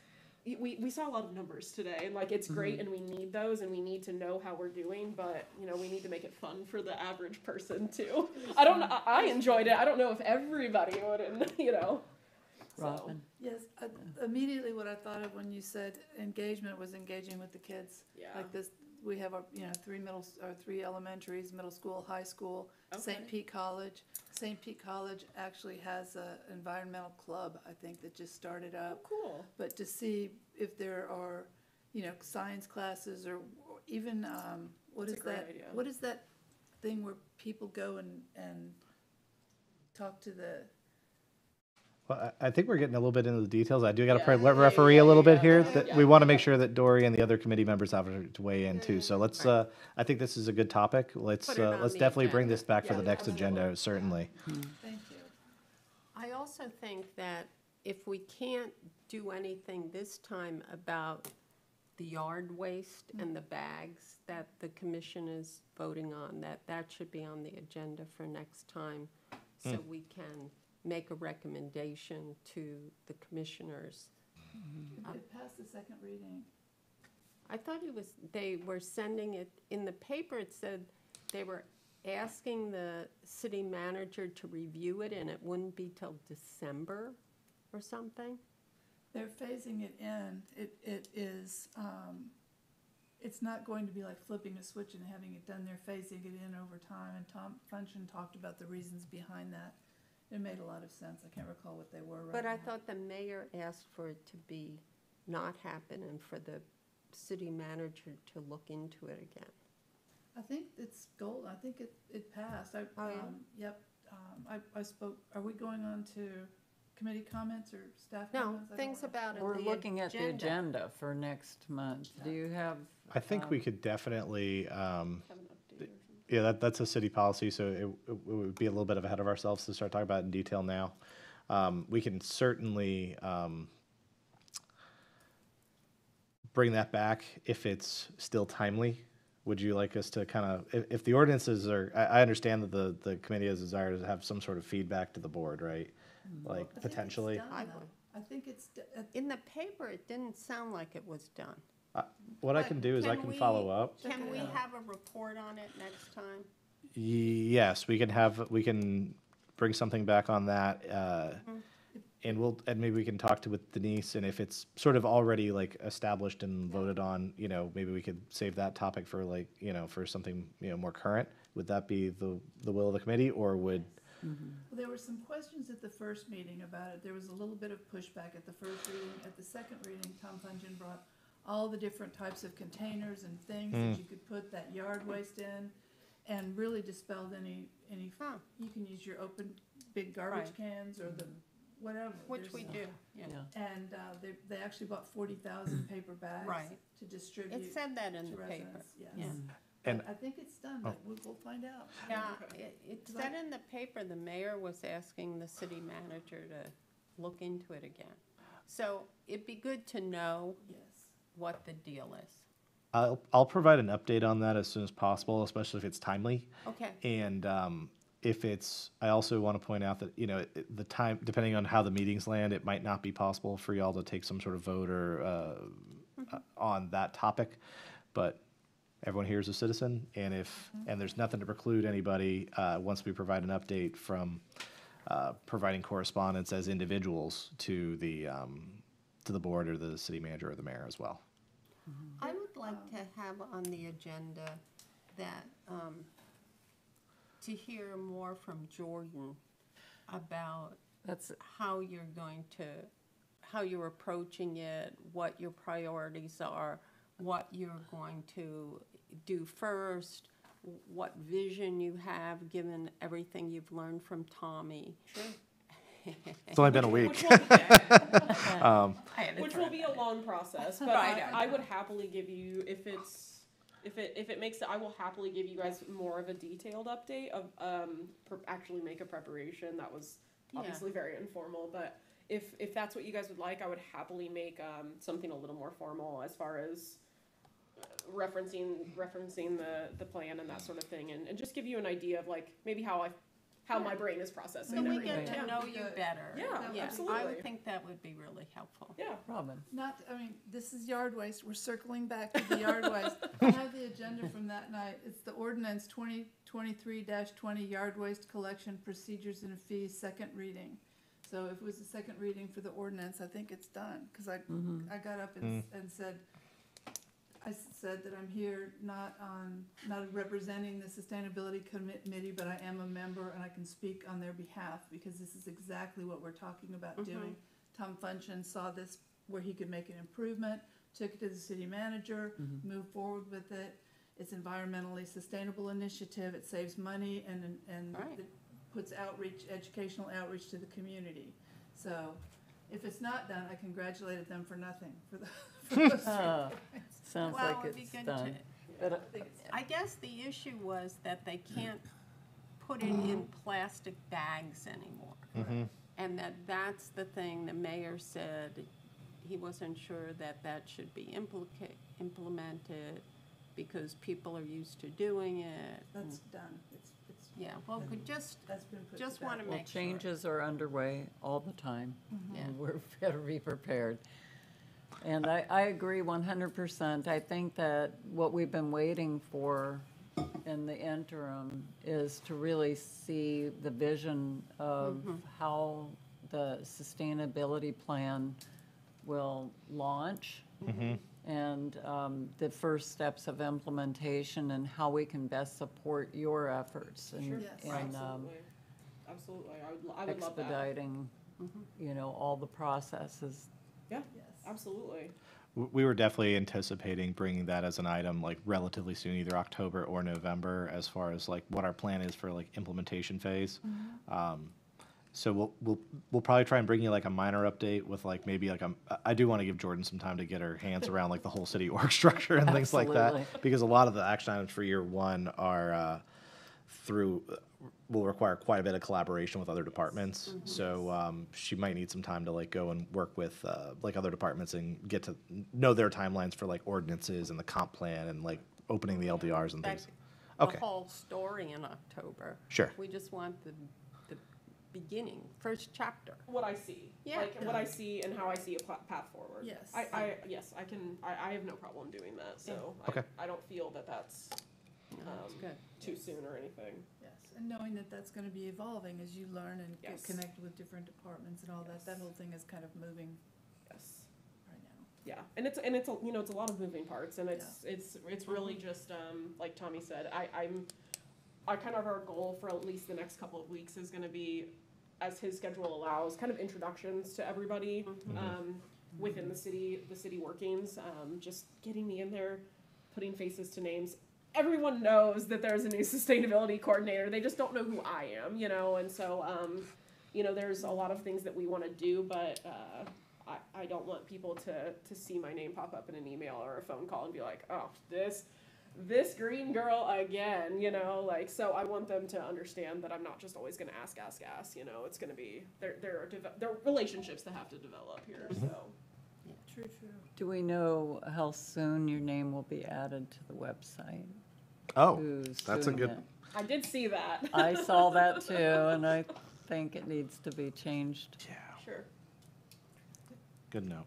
we, we saw a lot of numbers today and like it's great and we need those and we need to know how we're doing but you know we need to make it fun for the average person too i don't know I, I enjoyed it i don't know if everybody would and you know so. Robin? Yes, uh, immediately what I thought of when you said engagement was engaging with the kids. Yeah. Like this, we have our, you know, three middle, s- or three elementaries, middle school, high school, St. Pete College. St. Pete College actually has a environmental club, I think, that just started oh, up. cool But to see if there are, you know, science classes or or even, um, what That's is a great that? idea. What is that thing where people go and, and talk to the, Well, I I think we're getting a little bit into the details. I do got to Yeah. play Yeah, yeah, referee yeah, a little bit yeah, here. yeah, That yeah. we want to make sure that Dory and the other committee members have to weigh in too. So let's. Uh, I think this is a good topic. Let's uh, let's the definitely bring this back for the next agenda. Certainly. thank you. I also think that if we can't do anything this time about the yard waste and the bags that the commission is voting on, that that should be on the agenda for next time, so we can make a recommendation to the commissioners. Did It pass the second reading. I thought it was, they were sending it, in the paper, it said they were asking the city manager to review it, and it wouldn't be till December or something. They're phasing it in. It, it is, um, it's not going to be like flipping a switch and having it done. They're phasing it in over time, and Tom Funcheon talked about the reasons behind that. It made a lot of sense. I can't recall what they were right But I now. thought the mayor asked for it to be not happen and for the city manager to look into it again. I think it's gold. I think it, it passed. I, Oh, yeah? um, yep. Um, I, I spoke, are we going on to committee comments or staff No, comments? I don't things know. about it. We're the looking at the agenda for next month. Do you have? I think we um, could definitely, um, Have an update or something. Yeah, that, that's a city policy, so it, it would be a little bit ahead of ourselves to start talking about it in detail now. Um, we can certainly, um, bring that back if it's still timely. Would you like us to kind of, if, if the ordinances are, I, I understand that the, the committee has a desire to have some sort of feedback to the board, right? Like I think it's potentially. done, I though. would. I think it's, d- uh, In the paper, it didn't sound like it was done. What I But can do is I can we- follow up. Can we have a report on it next time? Yes, we can have, we can bring something back on that, uh, and we'll, and maybe we can talk to with Denise, and if it's sort of already like established and voted on, you know, maybe we could save that topic for like, you know, for something, you know, more current. Would that be the, the will of the committee, or would, Well, There were some questions at the first meeting about it. There was a little bit of pushback at the first reading. At the second reading, Tom Funcheon brought all the different types of containers and things that you could put that yard waste in and really dispelled any, any, Huh. you can use your open, big garbage Right. cans or the, whatever. Which There's we do, yeah. Yeah. And, uh, they, they actually bought forty thousand paper bags. Right. To distribute It said that in to the paper. residents, yes. Yeah. And- But I think it's done, but we'll, we'll find out. Yeah, it, it Because said I- in the paper, the mayor was asking the city manager to look into it again. So it'd be good to know Yes. What the deal is. I'll, I'll provide an update on that as soon as possible, especially if it's timely. Okay, And um, if it's, I also want to point out that, you know, it- the time, depending on how the meetings land, it might not be possible for y'all to take some sort of vote or uh, uh, on that topic. But everyone here is a citizen, and if, and there's nothing to preclude anybody, uh, once we provide an update from uh, providing correspondence as individuals to the, um, to the board or the city manager or the mayor as well. I would like to have on the agenda that, um, to hear more from Jordan about That's, how you're going to, how you're approaching it, what your priorities are, what you're going to do first, what vision you have, given everything you've learned from Tommy. It's only been a week. Which will, Um, which will be a long process, but Right. I, I would happily give you if it's if it if it makes it, I will happily give you guys more of a detailed update of um pre- actually make a preparation that was Yeah. obviously very informal, but if if that's what you guys would like, I would happily make um something a little more formal as far as uh, referencing referencing the the plan and that sort of thing, and, and just give you an idea of like maybe how I how my brain is processing. So we everything. get to Yeah. know you better. Yeah, I absolutely. would think that would be really helpful. Yeah. Robin. Not, I mean, this is yard waste, we're circling back to the yard waste. I have the agenda from that night, it's the ordinance 2023-20 yard waste collection procedures and fees, second reading. So if it was the second reading for the ordinance, I think it's done, cause I, mm-hmm. I got up and, mm. and said, I s- said that I'm here not on, not representing the sustainability Commi- committee, but I am a member and I can speak on their behalf, because this is exactly what we're talking about mm-hmm. doing. Tom Funcheon saw this where he could make an improvement, took it to the city manager, mm-hmm. moved forward with it. It's environmentally sustainable initiative, it saves money and, and Right. it puts outreach, educational outreach to the community. So, if it's not done, I congratulated them for nothing, for the, for those three Uh, Sounds Well, like it'd be it's good done. But uh. I guess the issue was that they can't put it in plastic bags anymore. And that that's the thing, the mayor said, he wasn't sure that that should be implica- implemented because people are used to doing it. That's done, it's, it's, Yeah, well, could just, that's been put to just bed. wanna Well, make sure. changes are underway all the time, Yeah. and we're better be prepared. And I, I agree one hundred percent. I think that what we've been waiting for in the interim is to really see the vision of how the sustainability plan will launch. And um, the first steps of implementation and how we can best support your efforts. and- Sure. Yes. And, um, Absolutely. absolutely. I would, I would love that. expediting, you know, all the processes. Yeah, Yes. Absolutely. We were definitely anticipating bringing that as an item like relatively soon, either October or November, as far as like what our plan is for like implementation phase. Um, So we'll, we'll, we'll probably try and bring you like a minor update with like maybe like a, I do want to give Jordan some time to get her hands around like the whole city org structure and things like that. Because a lot of the action items for year one are, uh, through, will require quite a bit of collaboration with other departments. So, um, she might need some time to like go and work with, uh, like other departments and get to know their timelines for like ordinances and the comp plan and like opening the LDRs and Back things. the Okay. whole story in October. Sure. We just want the, the beginning, first chapter. What I see, Yeah. like what I see and how I see a path forward. Yes. I, I yes, I can. I, I have no problem doing that. So Okay. I, I don't feel that that's That's Um, good. too soon or anything. Yes, and knowing that that's gonna be evolving as you learn and get Yes. connected with different departments and all that, that Yes. whole thing is kind of moving Yes. right now. Yeah, and it's and it's a, you know it's a lot of moving parts, and it's it's it's really just um, like Tommy said. I I'm I kind of our goal for at least the next couple of weeks is going to be, as his schedule allows, kind of introductions to everybody um, within the city the city workings. Um, just getting me in there, putting faces to names. Everyone knows that there's a new sustainability coordinator. They just don't know who I am, you know, and so um, you know there's a lot of things that we want to do, but. Uh, I, I don't want people to, to see my name pop up in an email or a phone call and be like, oh, this this green girl again, you know, like so I want them to understand that I'm not just always gonna ask, ask, ask, you know, it's gonna be there there are deve- there are relationships that have to develop here. So True, true. Do we know how soon your name will be added to the website? Oh, Who's that's a doing good- it? I did see that. I saw that too, and I think it needs to be changed. yeah, sure. good note.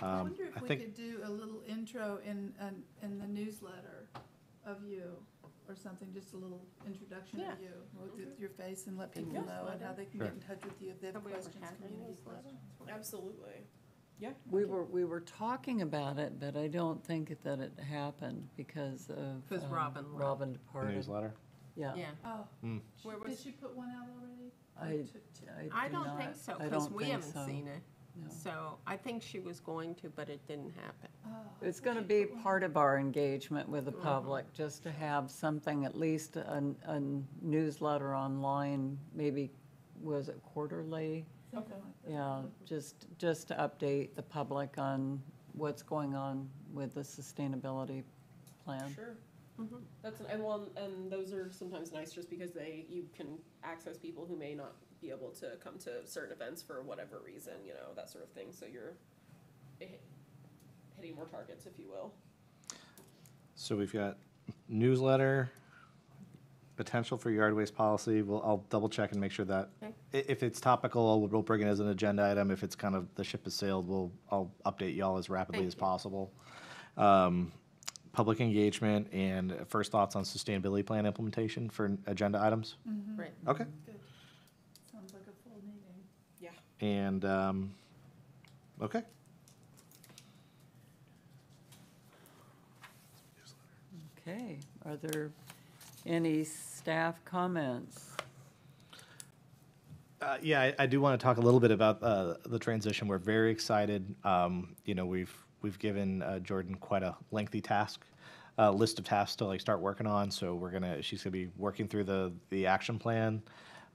I Um, wonder if I we think- could do a little intro in, in, in the newsletter of you or something, just a little introduction Yeah. of you with your- your face and let people Yeah. know and how they can Sure. get in touch with you if they have Have we ever questions, had a community newsletter? questions. Absolutely. Yeah. We were, we were talking about it, but I don't think that it happened because of. 'Cause um, Robin left. Robin departed. newsletter. Yeah. Yeah. Oh, Mm. she- Where did she put one out already? Or I, two- two? I I do don't think so, because we haven't so. seen it. No. So I think she was going to, but it didn't happen. Oh, It's going to be she put one- part of our engagement with the Mhm. public, just to have something, at least a, a newsletter online, maybe, was it quarterly? Something like that. Yeah, just, just to update the public on what's going on with the sustainability plan. Sure. Mhm. That's and well, and those are sometimes nice just because they you can access people who may not be able to come to certain events for whatever reason, you know, that sort of thing. So you're hit- hitting more targets, if you will. So we've got newsletter, potential for yard waste policy. We'll, I'll double check and make sure that, Okay. i- if it's topical, we'll bring it as an agenda item. If it's kind of, the ship has sailed, we'll, I'll update y'all as rapidly Thank as you. possible. Um, Public engagement and first thoughts on sustainability plan implementation for agenda items. Mhm. Right. Okay. Good. Sounds like a full meeting. Yeah. And, um, okay. Okay, are there any staff comments? Uh, yeah, I, I do want to talk a little bit about uh, the transition. We're very excited. Um, you know, we've we've given uh, Jordan quite a lengthy task, uh, list of tasks to like start working on. So we're gonna she's gonna be working through the the action plan,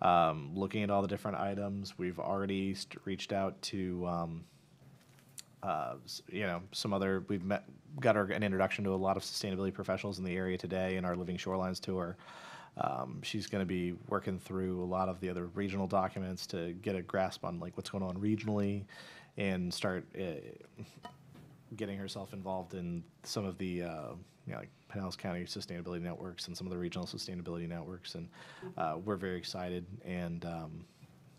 um, looking at all the different items. We've already reached out to. Um, uh, you know, some other, we've met, got our, an introduction to a lot of sustainability professionals in the area today in our Living Shorelines tour. Um, she's going to be working through a lot of the other regional documents to get a grasp on like what's going on regionally and start uh, getting herself involved in some of the, uh, you know, like Pinellas County sustainability networks and some of the regional sustainability networks. And uh, we're very excited and, um,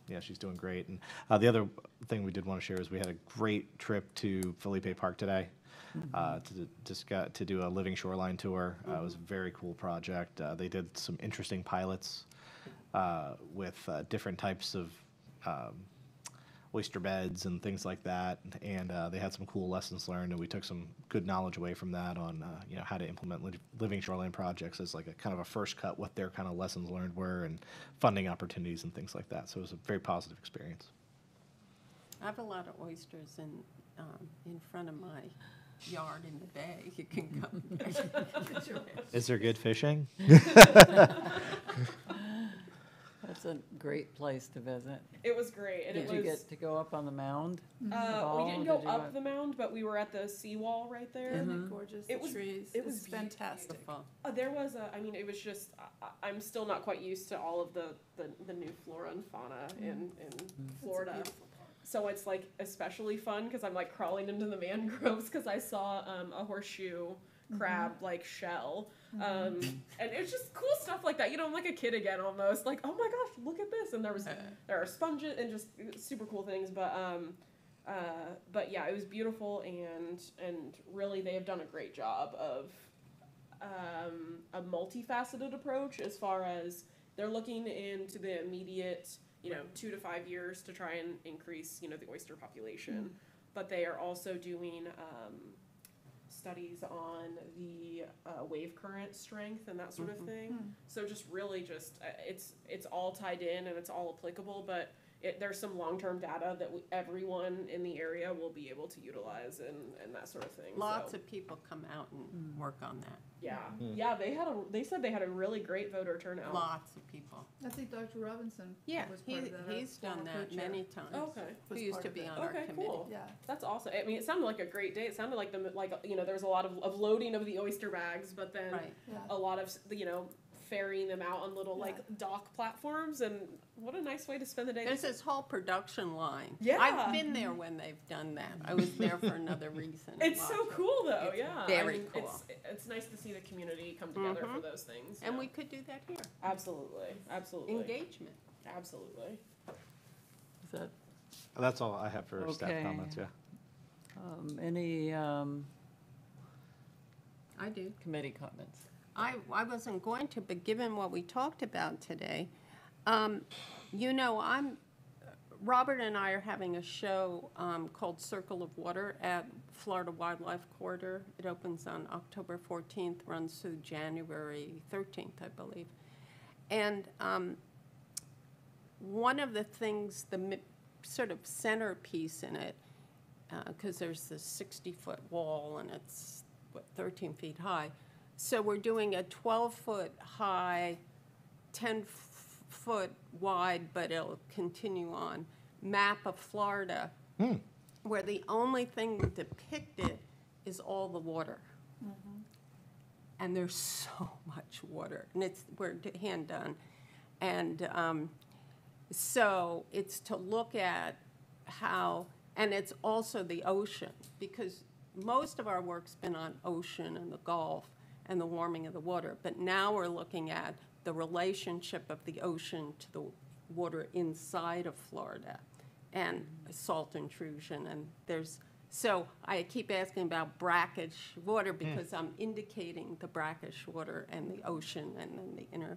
yeah, she's doing great. And uh, the other thing we did want to share is we had a great trip to Philippe Park today uh, to got to do a living shoreline tour. Uh, it was a very cool project. Uh, they did some interesting pilots uh, with uh, different types of um, oyster beds and things like that. And uh, they had some cool lessons learned, and we took some good knowledge away from that on you know how to implement li- living shoreline projects as like a kind of a first cut, what their kind of lessons learned were, and funding opportunities and things like that. So it was a very positive experience. I have a lot of oysters in, um, in front of my yard in the bay. You can come. get your fish. Is there good fishing? That's a great place to visit. It was great, and Did it you was. get to go up on the mound? Uh, all, we didn't did go you up the mound, but we were at the seawall right there. Isn't it gorgeous, It the was- trees, it it's was fantastic. Uh, there was a, I mean, it was just, I, I- I'm still not quite used to all of the, the, the new flora and fauna in, in Florida. So it's like especially fun because I'm like crawling into the mangroves because I saw um, a horseshoe crab like shell. Um, and it's just cool stuff like that. You know, I'm like a kid again almost. Like, oh my gosh, look at this! And there was there are sponges and just super cool things. But um, uh, but yeah, it was beautiful and and really they have done a great job of um, a multifaceted approach as far as they're looking into the immediate, you know, two to five years to try and increase, you know, the oyster population. But they are also doing um, studies on the uh, wave current strength and that sort of thing. So just really just uh, it's it's all tied in and it's all applicable, but it, there's some long term data that we, everyone in the area will be able to utilize and, and that sort of thing. Lots so. of people come out and mm. work on that. Yeah, mm. yeah. They had a. They said they had a really great voter turnout. Lots of people. I think Dr. Robinson Yeah, was he, part of that. our he's done that co-chair. many times. Okay. Was Who used to be it. on our Okay, committee. cool. Yeah. That's awesome. I mean, it sounded like a great day. It sounded like the like you know there was a lot of, of loading of the oyster bags, but then Right. Yeah. a lot of you know ferrying them out on little like dock platforms, and what a nice way to spend the day. There's this whole production line. Yeah. I've been there when they've done that. I was there for another reason. It's so it. cool though. It's yeah, very I mean, cool. It's it's nice to see the community come together for Mhm. those things. And yeah. we could do that here. absolutely, absolutely, Engagement. absolutely. Is that, That's all I have for staff comments. Yeah. um, any, um, I do. committee comments? I, I wasn't going to, but given what we talked about today, um, you know, I'm, Robert and I are having a show um, called Circle of Water at Florida Wildlife Corridor. It opens on October 14th, runs through January 13th, I believe. And um, one of the things, the sort of centerpiece in it, because there's this 60-foot wall and it's, what, 13 feet high. So we're doing a 12-foot high, 10-foot wide, but it'll continue on, map of Florida, where the only thing depicted is all the water. And there's so much water, and it's, we're d- hand done. And um, so it's to look at how, and it's also the ocean, because most of our work's been on ocean and the Gulf and the warming of the water, but now we're looking at the relationship of the ocean to the water inside of Florida and salt intrusion, and there's, so I keep asking about brackish water because I'm indicating the brackish water and the ocean and then the inner.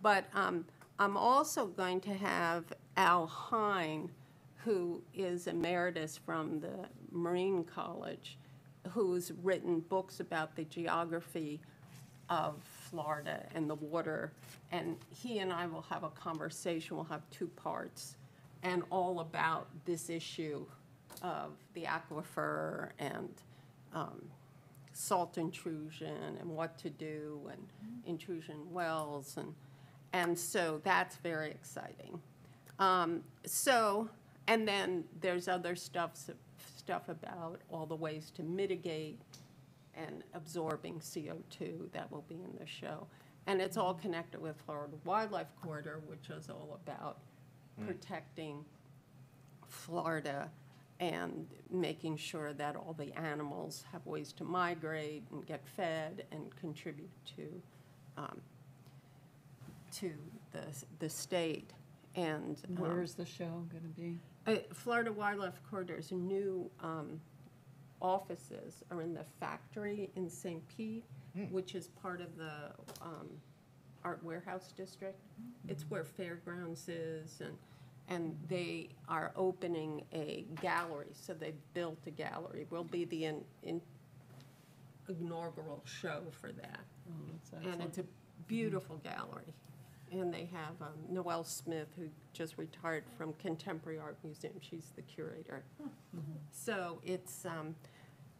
But um, I'm also going to have Al Hine, who is emeritus from the Marine College, who's written books about the geography of Florida and the water. And he and I will have a conversation, we'll have two parts, and all about this issue of the aquifer and um, salt intrusion and what to do and intrusion wells and, and so that's very exciting. Um, so, and then there's other stuff, stuff about all the ways to mitigate and absorbing CO2 that will be in the show. And it's all connected with Florida Wildlife Corridor, which is all about protecting Florida and making sure that all the animals have ways to migrate and get fed and contribute to, um, to the, the state. And. um, Where's the show gonna be? uh, Florida Wildlife Corridor's new um, offices are in the factory in St. Pete, which is part of the um, Art Warehouse District. It's where Fairgrounds is, and, And they are opening a gallery, so they've built a gallery. We'll be the in- in- inaugural show for that. And it's a beautiful gallery. And they have um, Noelle Smith, who just retired from Contemporary Art Museum. She's the curator. So it's, um,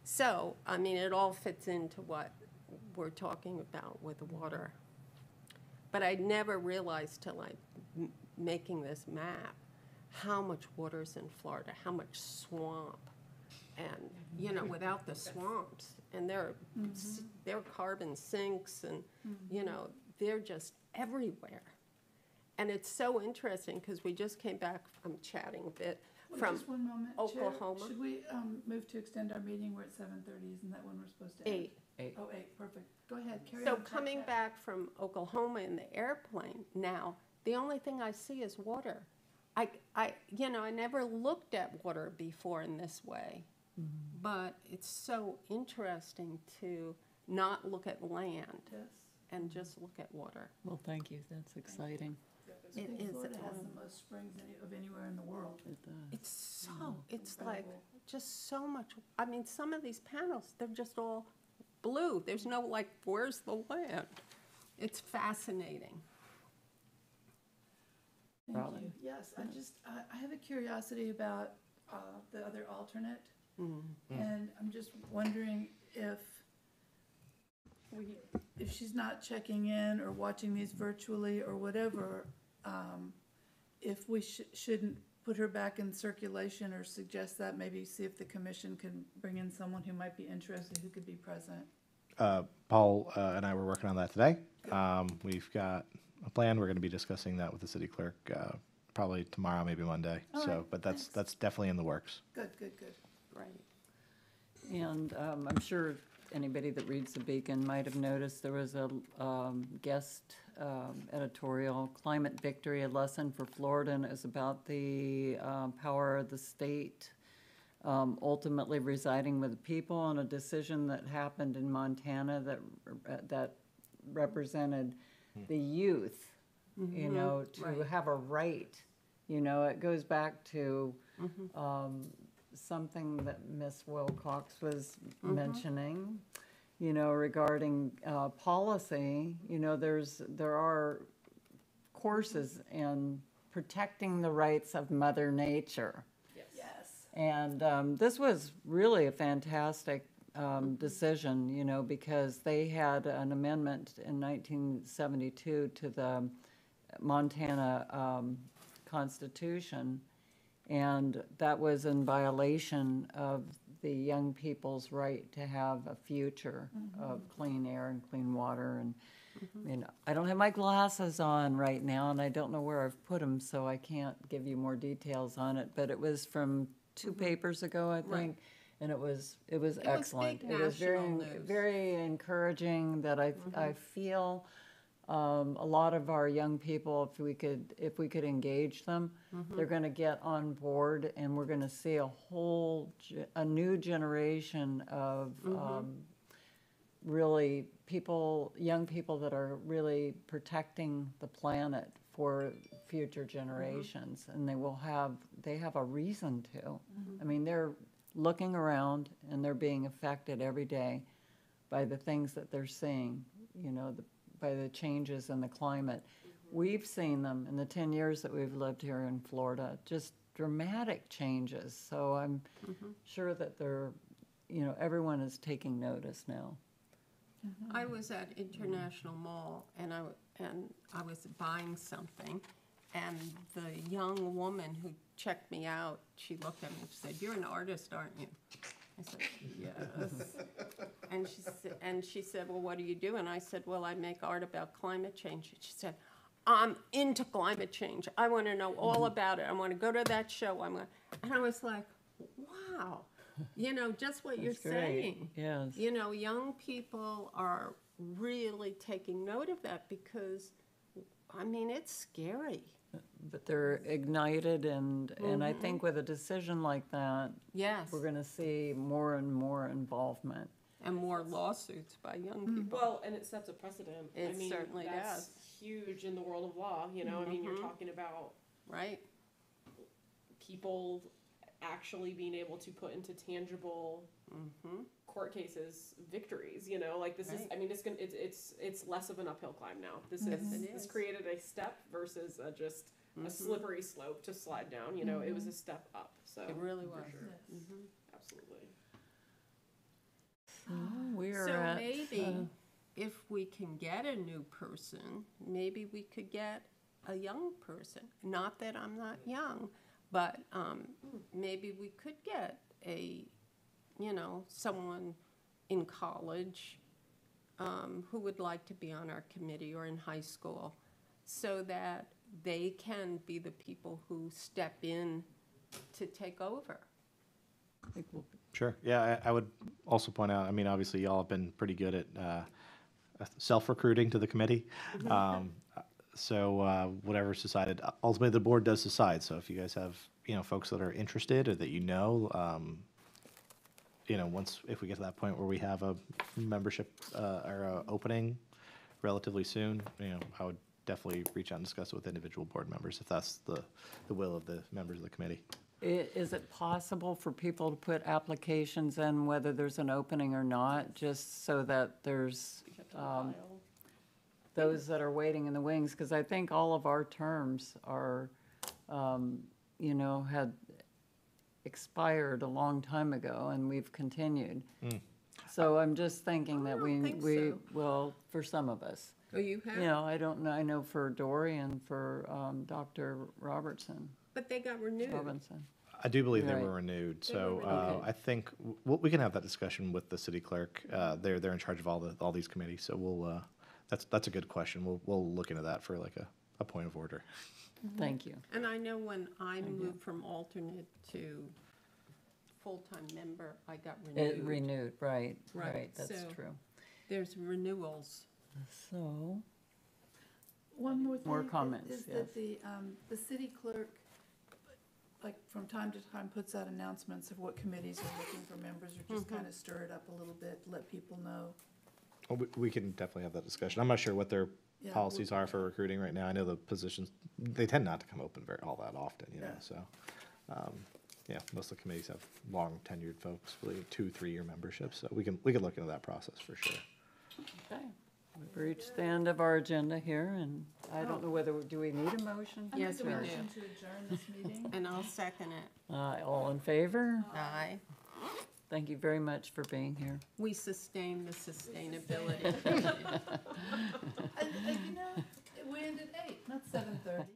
so, I mean, it all fits into what we're talking about with the water. But I never realized till I, m- making this map, how much water's in Florida, how much swamp. And, you know, without the swamps, and there, are s- there are carbon sinks and, you know, they're just everywhere. And it's so interesting, because we just came back, I'm chatting a bit, Wait, from Just one moment, Chair. Oklahoma. Should we, um, move to extend our meeting? We're at seven thirty, isn't that when we're supposed to end? eight. Oh, eight, perfect. Go ahead, carry So on. Chat, coming chat. back from Oklahoma in the airplane, now, the only thing I see is water. I, I, you know, I never looked at water before in this way. But it's so interesting to not look at land Yes. And just look at water. Well, thank you, that's exciting. I It think Florida has um, the most springs any- of anywhere in the world. It does. It's so, it's like, Incredible. just so much, I mean, some of these panels, they're just all blue. There's no like, where's the land? It's fascinating. Thank Robin? you. Yes, I just, I, I have a curiosity about, uh, the other alternate. And I'm just wondering if we, if she's not checking in or watching these virtually or whatever, um, if we sh- shouldn't put her back in circulation or suggest that, maybe see if the commission can bring in someone who might be interested, who could be present. Uh, Paul uh, and I were working on that today. Um, we've got a plan. We're going to be discussing that with the city clerk uh, probably tomorrow, maybe Monday. All so, right, but that's thanks. that's definitely in the works. Good, good, good. Right. And um, I'm sure anybody that reads the Beacon might have noticed there was a um, guest um, editorial, Climate Victory, a lesson for Florida, and it was about the um, power of the state um, ultimately residing with the people and a decision that happened in Montana that, that represented the youth, you know, to right. have a right. You know, it goes back to um, something that Miss Wilcox was mentioning, you know, regarding uh, policy. You know, there's, there are courses in protecting the rights of Mother Nature. Yes. And um, this was really a fantastic um, decision, you know, because they had an amendment in 1972 to the Montana um, Constitution, and that was in violation of the young people's right to have a future mm-hmm. of clean air and clean water. And, I mean, I don't have my glasses on right now, and I don't know where I've put them, so I can't give you more details on it. But it was from two mm-hmm. papers ago, I think, and it was, it was was excellent. big It was very, national news. very encouraging that I, I mm-hmm. feel um, a lot of our young people, if we could, if we could engage them, they're gonna get on board and we're gonna see a whole, ge- a new generation of, um, really people, young people that are really protecting the planet for future generations. And they will have, they have a reason to. I mean, they're looking around and they're being affected every day by the things that they're seeing, you know, the, by the changes in the climate. Mm-hmm. We've seen them in the 10 years that we've lived here in Florida, just dramatic changes. So I'm mm-hmm. sure that they're, you know, everyone is taking notice now. Uh-huh. I was at International Mall and I, w- and I was buying something. And the young woman who checked me out, she looked at me and said, "You're an artist, aren't you?" I said, "Yes." And she said, and she said, "Well, what do you do?" And I said, "Well, I make art about climate change." And she said, "I'm into climate change. I want to know all mm-hmm. about it. I want to go to that show. I'm going." And I was like, "Wow." You know, just what you're great. saying. Yes. You know, young people are really taking note of that because, I mean, it's scary. But they're ignited and, and I think mm-hmm. with a decision like that, Yes. we're gonna see more and more involvement. And more lawsuits by young mm-hmm. people. Well, and it sets a precedent. I It mean, certainly that's does. huge in the world of law. You know, I mean, you're mm-hmm. talking about Right? people actually being able to put into tangible court cases victories. You know, like this is. I mean, it's gonna. It's it's it's less of an uphill climb now. This Yes, is. it This created a step versus a, just a mm-hmm. slippery slope to slide down. You know, it was a mm-hmm. step up. So It really for was. sure. Mm-hmm. Absolutely. Oh, ah, we're So at, maybe uh, if we can get a new person, maybe we could get a young person. Not that I'm not young, but um, hmm. maybe we could get a, you know, someone in college um, who would like to be on our committee or in high school, so that they can be the people who step in to take over. I think we'll Sure. Yeah, I, I would also point out, I mean, obviously y'all have been pretty good at, uh, self-recruiting to the committee. Um, so, uh, whatever's decided, ultimately the board does decide. So if you guys have, you know, folks that are interested or that you know, um, you know, once, if we get to that point where we have a membership, uh, or a opening relatively soon, you know, I would definitely reach out and discuss it with individual board members if that's the, the will of the members of the committee. Is it possible for people to put applications in whether there's an opening or not, just so that there's um, those that are waiting in the wings? Because I think all of our terms are, um, you know, had expired a long time ago, and we've continued. So I'm just thinking that we, don't think we, so. well, for some of us. Oh, you You know, I don't know, I know for Dory and for um, Dr. Robertson, But they got renewed. Robinson. I do believe they Right. were renewed, They so were uh, renewed. I think w- w- we can have that discussion with the city clerk. Uh, They're, they're in charge of all the, all these committees, so we'll, uh, that's, that's a good question. We'll, we'll look into that for like a, a point of order. Thank you. And I know when I moved from alternate to full-time member, I got It renewed. renewed, right, Right, right, that's so- true. There's renewals. So, One more thing. More is- comments, Is yes. that the, um, the city clerk, like, from time to time puts out announcements of what committees are looking for members, or just kind of stir it up a little bit, let people know. Well, we, we can definitely have that discussion. I'm not sure what their Yeah, policies are for recruiting right now. I know the positions, they tend not to come open very, all that often, you know, Yeah. so. um, Yeah, most of the committees have long tenured folks, really two, three-year memberships, so we can, we can look into that process for sure. okay, we've reached the end of our agenda here, and I don't know whether, do we need a motion? I Yes, we do. motion to adjourn this meeting. And I'll second it. Uh, all in favor? Aye. Thank you very much for being here. We sustain the sustainability. And, and uh, uh, you know, we end at eight, not seven thirty.